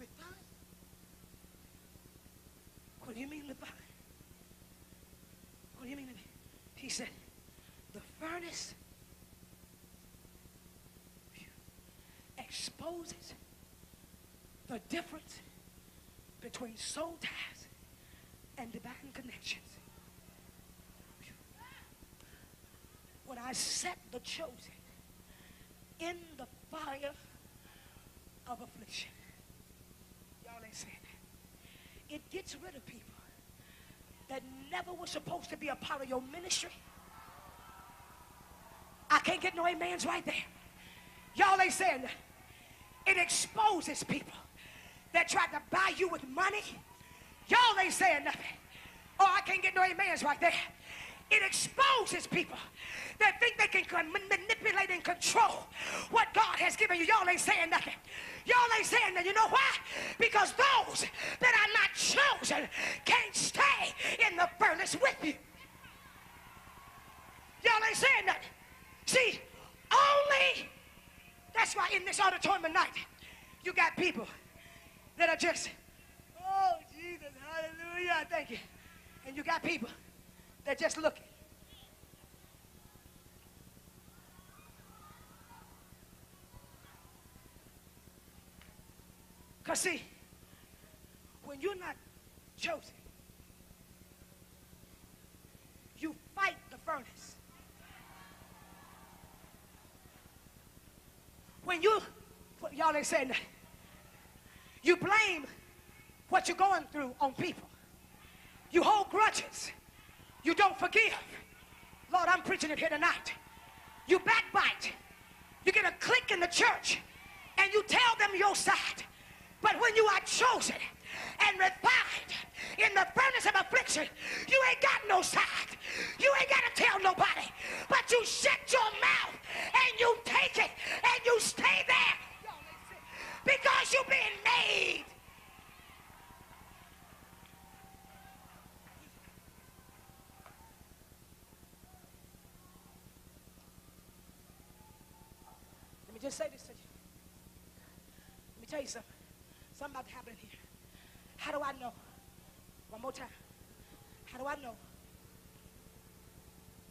Refine. What do you mean refine? What do you mean? He said, the furnace exposes the difference between soul ties and divine connections. When I set the chosen in the fire of affliction, y'all ain't saying that. It gets rid of people that never was supposed to be a part of your ministry. I can't get no amens right there. Y'all ain't saying that. It exposes people that tried to buy you with money. Y'all ain't saying nothing. Oh, I can't get no amens right there. It exposes people that think they can manipulate and control what God has given you. Y'all ain't saying nothing. Y'all ain't saying that. You know why? Because those that are not chosen can't stay in the furnace with you. Y'all ain't saying nothing. See, only that's why in this auditorium tonight, you got people that are just, oh, Jesus, hallelujah, thank you. And you got people that just looking. Because see, when you're not chosen, you fight the furnace. When you, y'all ain't saying that, you blame what you're going through on people. You hold grudges. You don't forgive. Lord, I'm preaching it here tonight. You backbite. You get a click in the church and you tell them your side. But when you are chosen and refined in the furnace of affliction, you ain't got no side. You ain't got to tell nobody. But you shut your mouth and you take it and you stay there because you're being made. Say this to you. Let me tell you something. Something about to happen here. How do I know? One more time. How do I know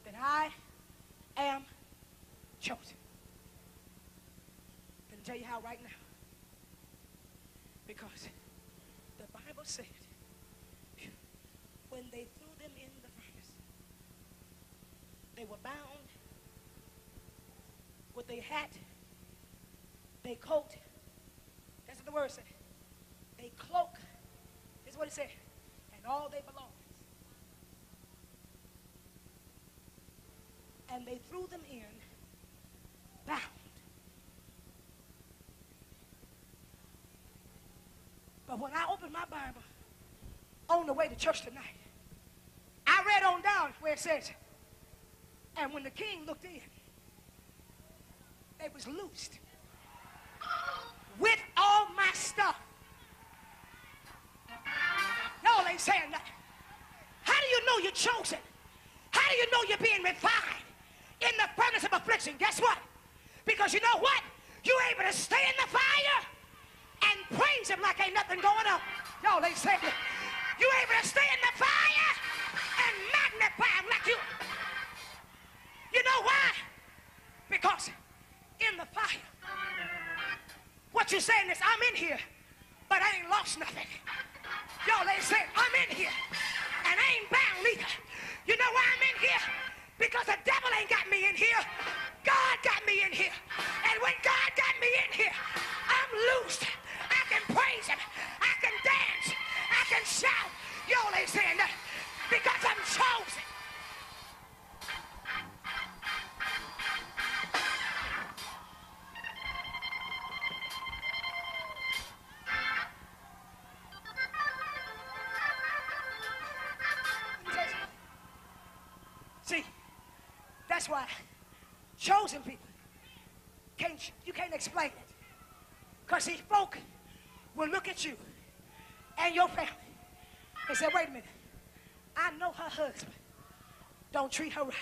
that I am chosen? Let me tell you how right now. Because the Bible said when they threw them in the furnace, they were bound with their hat, their coat. That's what the word said. They cloak. This is what it said. And all they belongings. And they threw them in bound. But when I opened my Bible on the way to church tonight, I read on down where it says, and when the king looked in, they was loosed stuff. Y'all ain't saying nothing. How do you know you're chosen? How do you know you're being refined in the furnace of affliction? Guess what? Because you know what? You're able to stay in the fire and praise him like ain't nothing going on. Y'all ain't saying it. You're able to stay in the fire and magnify him like you. You know why? Because in the fire, what you're saying is, I'm in here, but I ain't lost nothing. Y'all ain't saying, I'm in here, and I ain't bound either. Treat her right.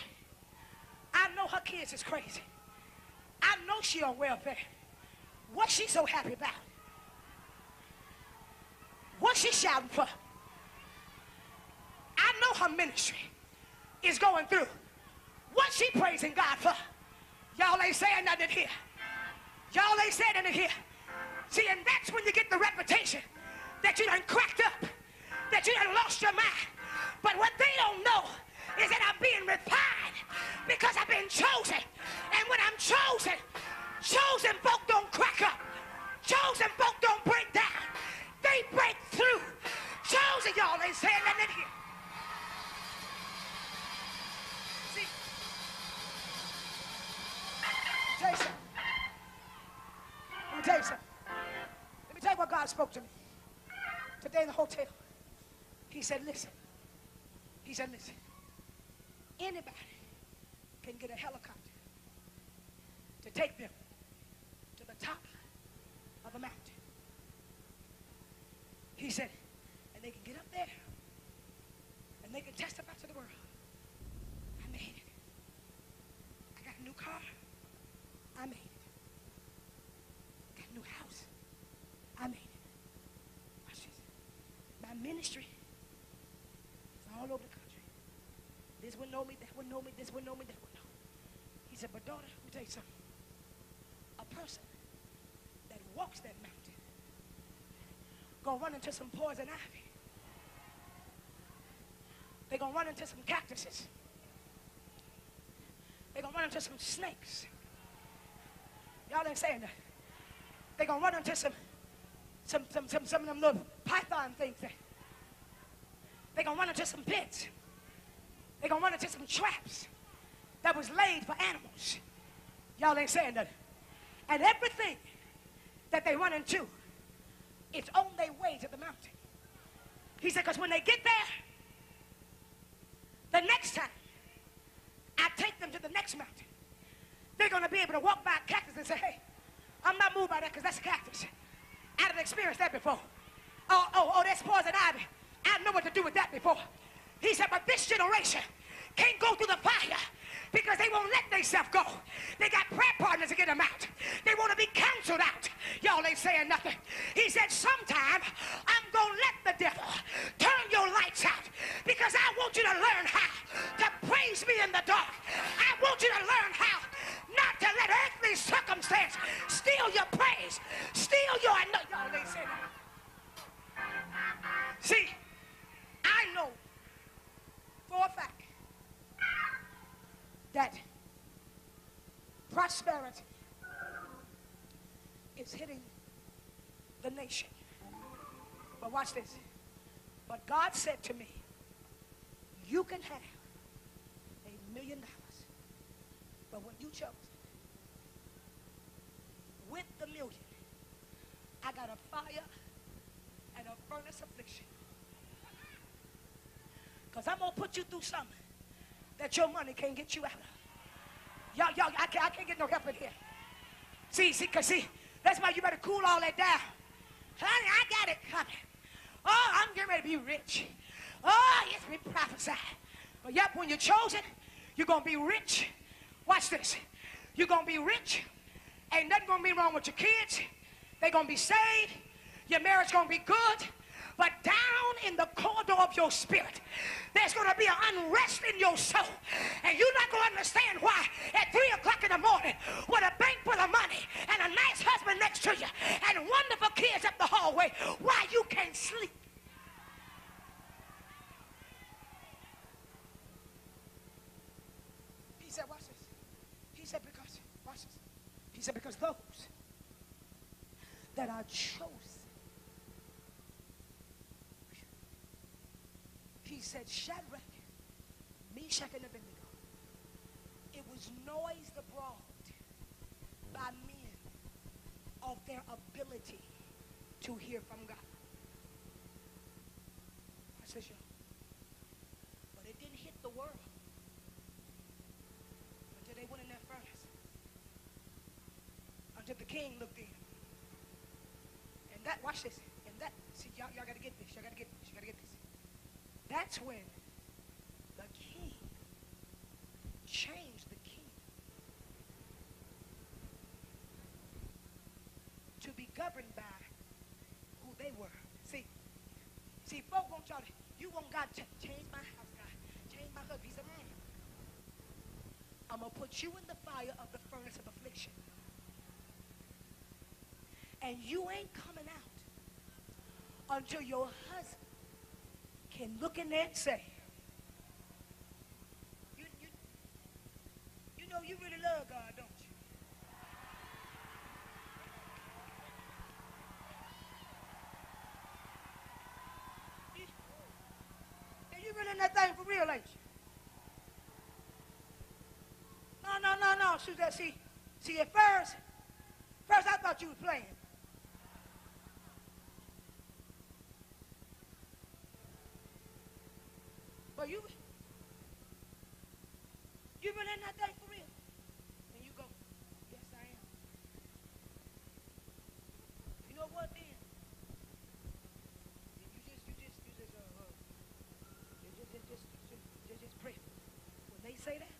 I know her kids is crazy. I know she on welfare. What she so happy about? What she shouting for? I know her ministry is going through. What she praising God for? Y'all ain't saying nothing here. Y'all ain't saying nothing here. See, and that's when you get the reputation that you done cracked up, that you done lost your mind. But what they don't know is that I'm being refined because I've been chosen. And when I'm chosen, chosen folk don't crack up. Chosen folk don't break down. They break through. Chosen, y'all ain't saying nothing here. See, you. Let me tell you something. Let me tell you what God spoke to me today in the hotel. He said, listen. He said, listen. Anybody can get a helicopter to take them to the top of a mountain. He said, and they can get up there and they can testify to the world. I made it. I got a new car. I made it. Got a new house. I made it. Watch this. My ministry is all over the one know me, that one know me, this one know me, that one know. He said, but daughter, let me tell you something. A person that walks that mountain gonna run into some poison ivy. They're gonna run into some cactuses. They're gonna run into some snakes. Y'all ain't saying that. They're gonna run into some some some some, some of them little python things. They're gonna run into some pits. They're gonna run into some traps that was laid for animals. Y'all ain't saying that. And everything that they run into, it's on their way to the mountain. He said, because when they get there, the next time I take them to the next mountain, they're going to be able to walk by a cactus and say, hey, I'm not moved by that because that's a cactus. I didn't experience that before. Oh, oh, oh, that's poison ivy. I know what to do with that before. He said, but this generation can't go through the fire because they won't let themselves go. They got prayer partners to get them out. They want to be counseled out. Y'all ain't saying nothing. He said, sometime I'm going to let the devil turn your lights out because I want you to learn how to praise me in the dark. I want you to learn how not to let earthly circumstance steal your praise, steal your... Y'all ain't saying nothing. See, I know for a fact that prosperity is hitting the nation. But watch this. But God said to me, you can have a million dollars, but when you chose with the million, I got a fire and a furnace affliction because I'm going to put you through something that your money can't get you out of. Y'all, y'all, I can't, I can't get no help in here. See, see, because see, that's why you better cool all that down. Honey, I got it coming. Oh, I'm getting ready to be rich. Oh, yes, we prophesy. But yep, when you're chosen, you're going to be rich. Watch this. You're going to be rich. Ain't nothing going to be wrong with your kids. They're going to be saved. Your marriage going to be good. But down in the corridor of your spirit, there's going to be an unrest in your soul. And you're not going to understand why at 3 o'clock in the morning with a bank full of money and a nice husband next to you and wonderful kids up the hallway, why you can't sleep. He said, watch this. He said, because, watch this. He said, because those that are chosen He said, Shadrach, Meshach, and Abednego. It was noised abroad by men of their ability to hear from God. I said, y'all. But it didn't hit the world until they went in that furnace. Until the king looked in. And that, watch this. And that, see, y'all, y'all got to get this. Y'all got to get this. Y'all got to get this. That's when the king changed the king to be governed by who they were. See, see, folk want y'all to, you want God to change my house, God, change my husband. He said, mm, I'm going to put you in the fire of the furnace of affliction. And you ain't coming out until your can look in there and say, you, you, you know you really love God, don't you? you really in that thing for real, ain't you? No, no, no, no, Suzette. See, see, at first, first I thought you was playing. But you, you been in that thing for real? And you go, yes, I am. You know what then? You just, you just, you just, uh, uh you just, just, just, just, just, just pray. When they say that,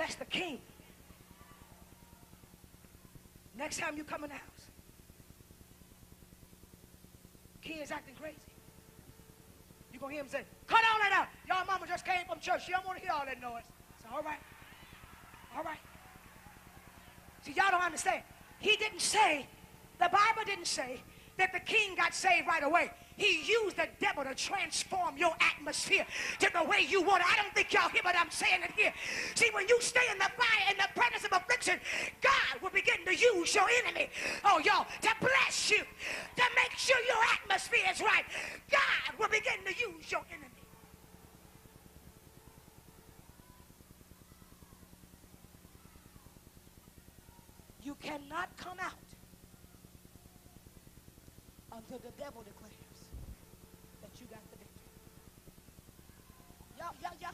that's the king. Next time you come in the house, kids acting crazy. You're going to hear him say, cut all that out. Y'all mama just came from church. She don't want to hear all that noise. So, all right. All right. See, y'all don't understand. He didn't say, the Bible didn't say that the king got saved right away. He used the devil to transform your atmosphere to the way you want it. I don't think y'all hear what I'm saying it here. See, when you stay in the fire, in the presence of affliction, God will begin to use your enemy, oh, y'all, to bless you, to make sure your atmosphere is right. God will begin to use your enemy. You cannot come out until the devil declares that you got the victory. Y'all, y'all, y'all.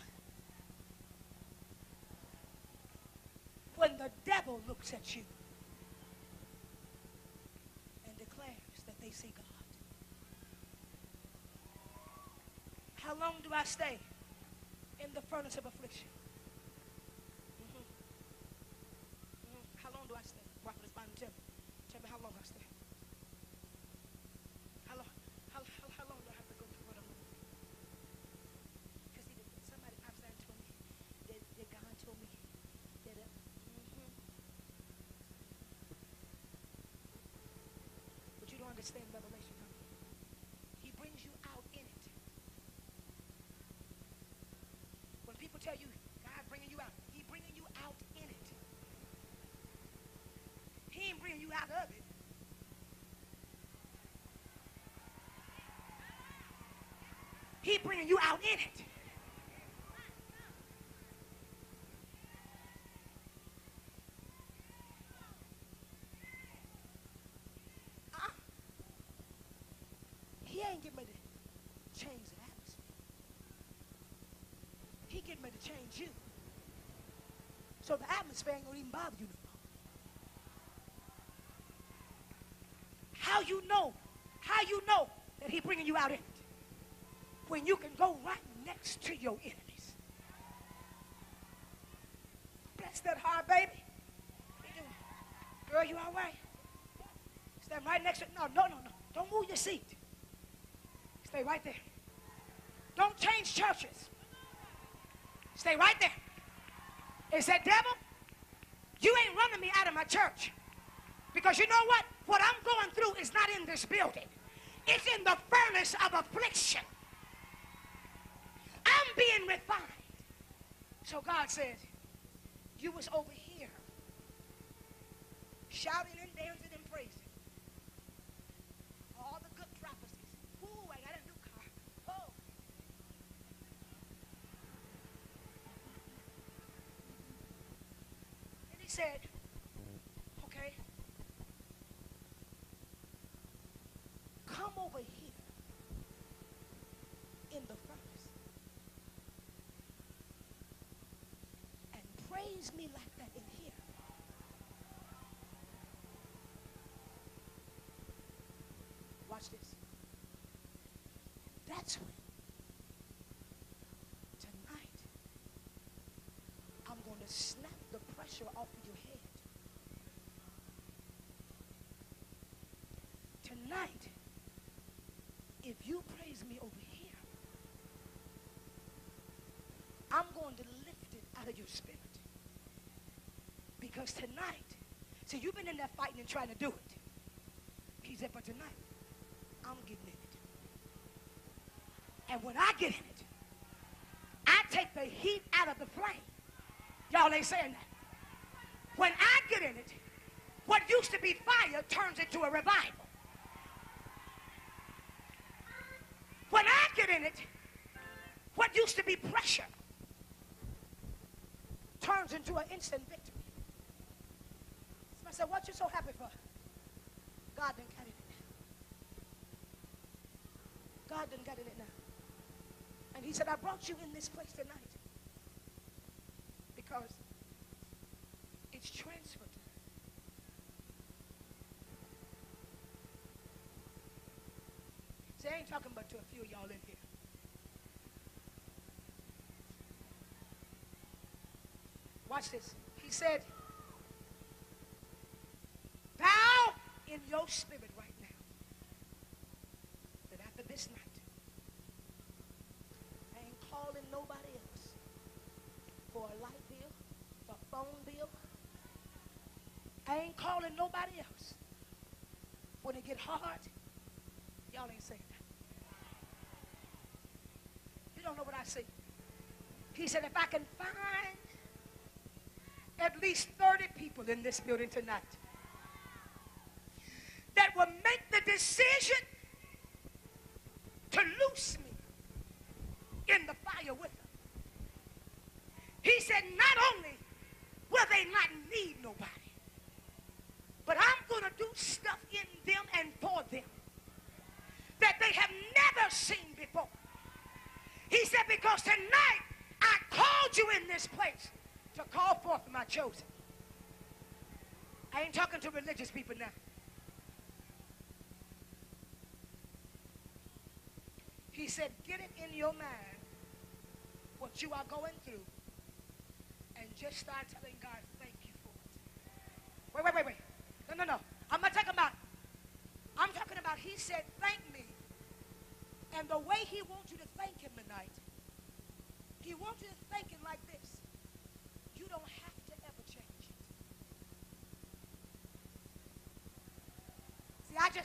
When the devil looks at you and declares that they see God. How long do I stay in the furnace of affliction? Mhm. Mhm. How long do I stay? Prophet is tell me. Tell me how long I stay. How long, how, how, how long do I have to go through what I'm doing? Because somebody pops out and told me that, that God told me that, uh, mhm. but you don't understand revelation. honey. He brings you out in it. When people tell you, God bringing you out. He bringing you out in it. He ain't bringing you out of it. He bringing you out in it. Uh, he ain't getting ready to change the atmosphere. He getting ready to change you. Atmosphere ain't gonna even bother you no more. How you know? How you know that he bringing you out in it? When you can go right next to your enemies. Bless that heart, baby. Girl, you all right? Stand right next to No, no, no, no. Don't move your seat. Stay right there. Don't change churches. Stay right there. Is that devil, you ain't running me out of my church. Because you know what? What I'm going through is not in this building. It's in the furnace of affliction. I'm being refined. So God says, you was over here shouting and dancing and praising. All the good prophecies. Ooh, I got a new car. Oh. And he said, okay, come over here in the furnace and praise me like that in here. Watch this. That's when tonight I'm going to snap the pressure off of your head. Tonight, if you praise me over here, I'm going to lift it out of your spirit. Because tonight, see, you've been in there fighting and trying to do it. He said, but tonight, I'm getting in it. And when I get in it, I take the heat out of the flame. Y'all ain't saying that. When I get in it, what used to be fire turns into a revival. Into an instant victory. Somebody said, what you so happy for? God done got it now. Got in it now. And he said, I brought you in this place tonight because it's transfer time. See, I ain't talking about to a few of y'all in here. Watch this. He said, bow in your spirit right now that after this night, I ain't calling nobody else for a light bill, for a phone bill. I ain't calling nobody else. When it get hard, y'all ain't saying that. You don't know what I see. He said, if I can find at least 30 people in this building tonight that will make the decision to loose me in the fire with them. He said, not only will they not need nobody, but I'm going to do stuff in them and for them that they have never seen before. He said, because tonight I called you in this place forth my chosen. I ain't talking to religious people now. He said, get it in your mind what you are going through and just start telling God,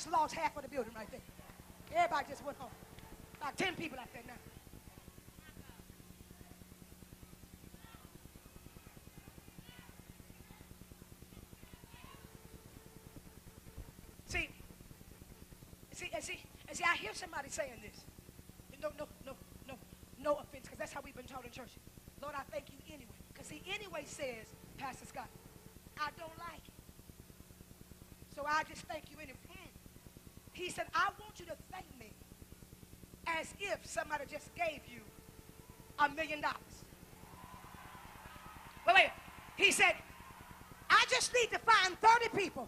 just lost half of the building right there. Everybody just went home. About 10 people out there now. See, see, and see, and see, I hear somebody saying this. No, no, no, no, no offense, because that's how we've been taught in church. Lord, I thank you anyway. Because he anyway says, Pastor Scott, I don't like it. So I just thank you said, I want you to thank me as if somebody just gave you a million dollars. Well, wait, he said, I just need to find 30 people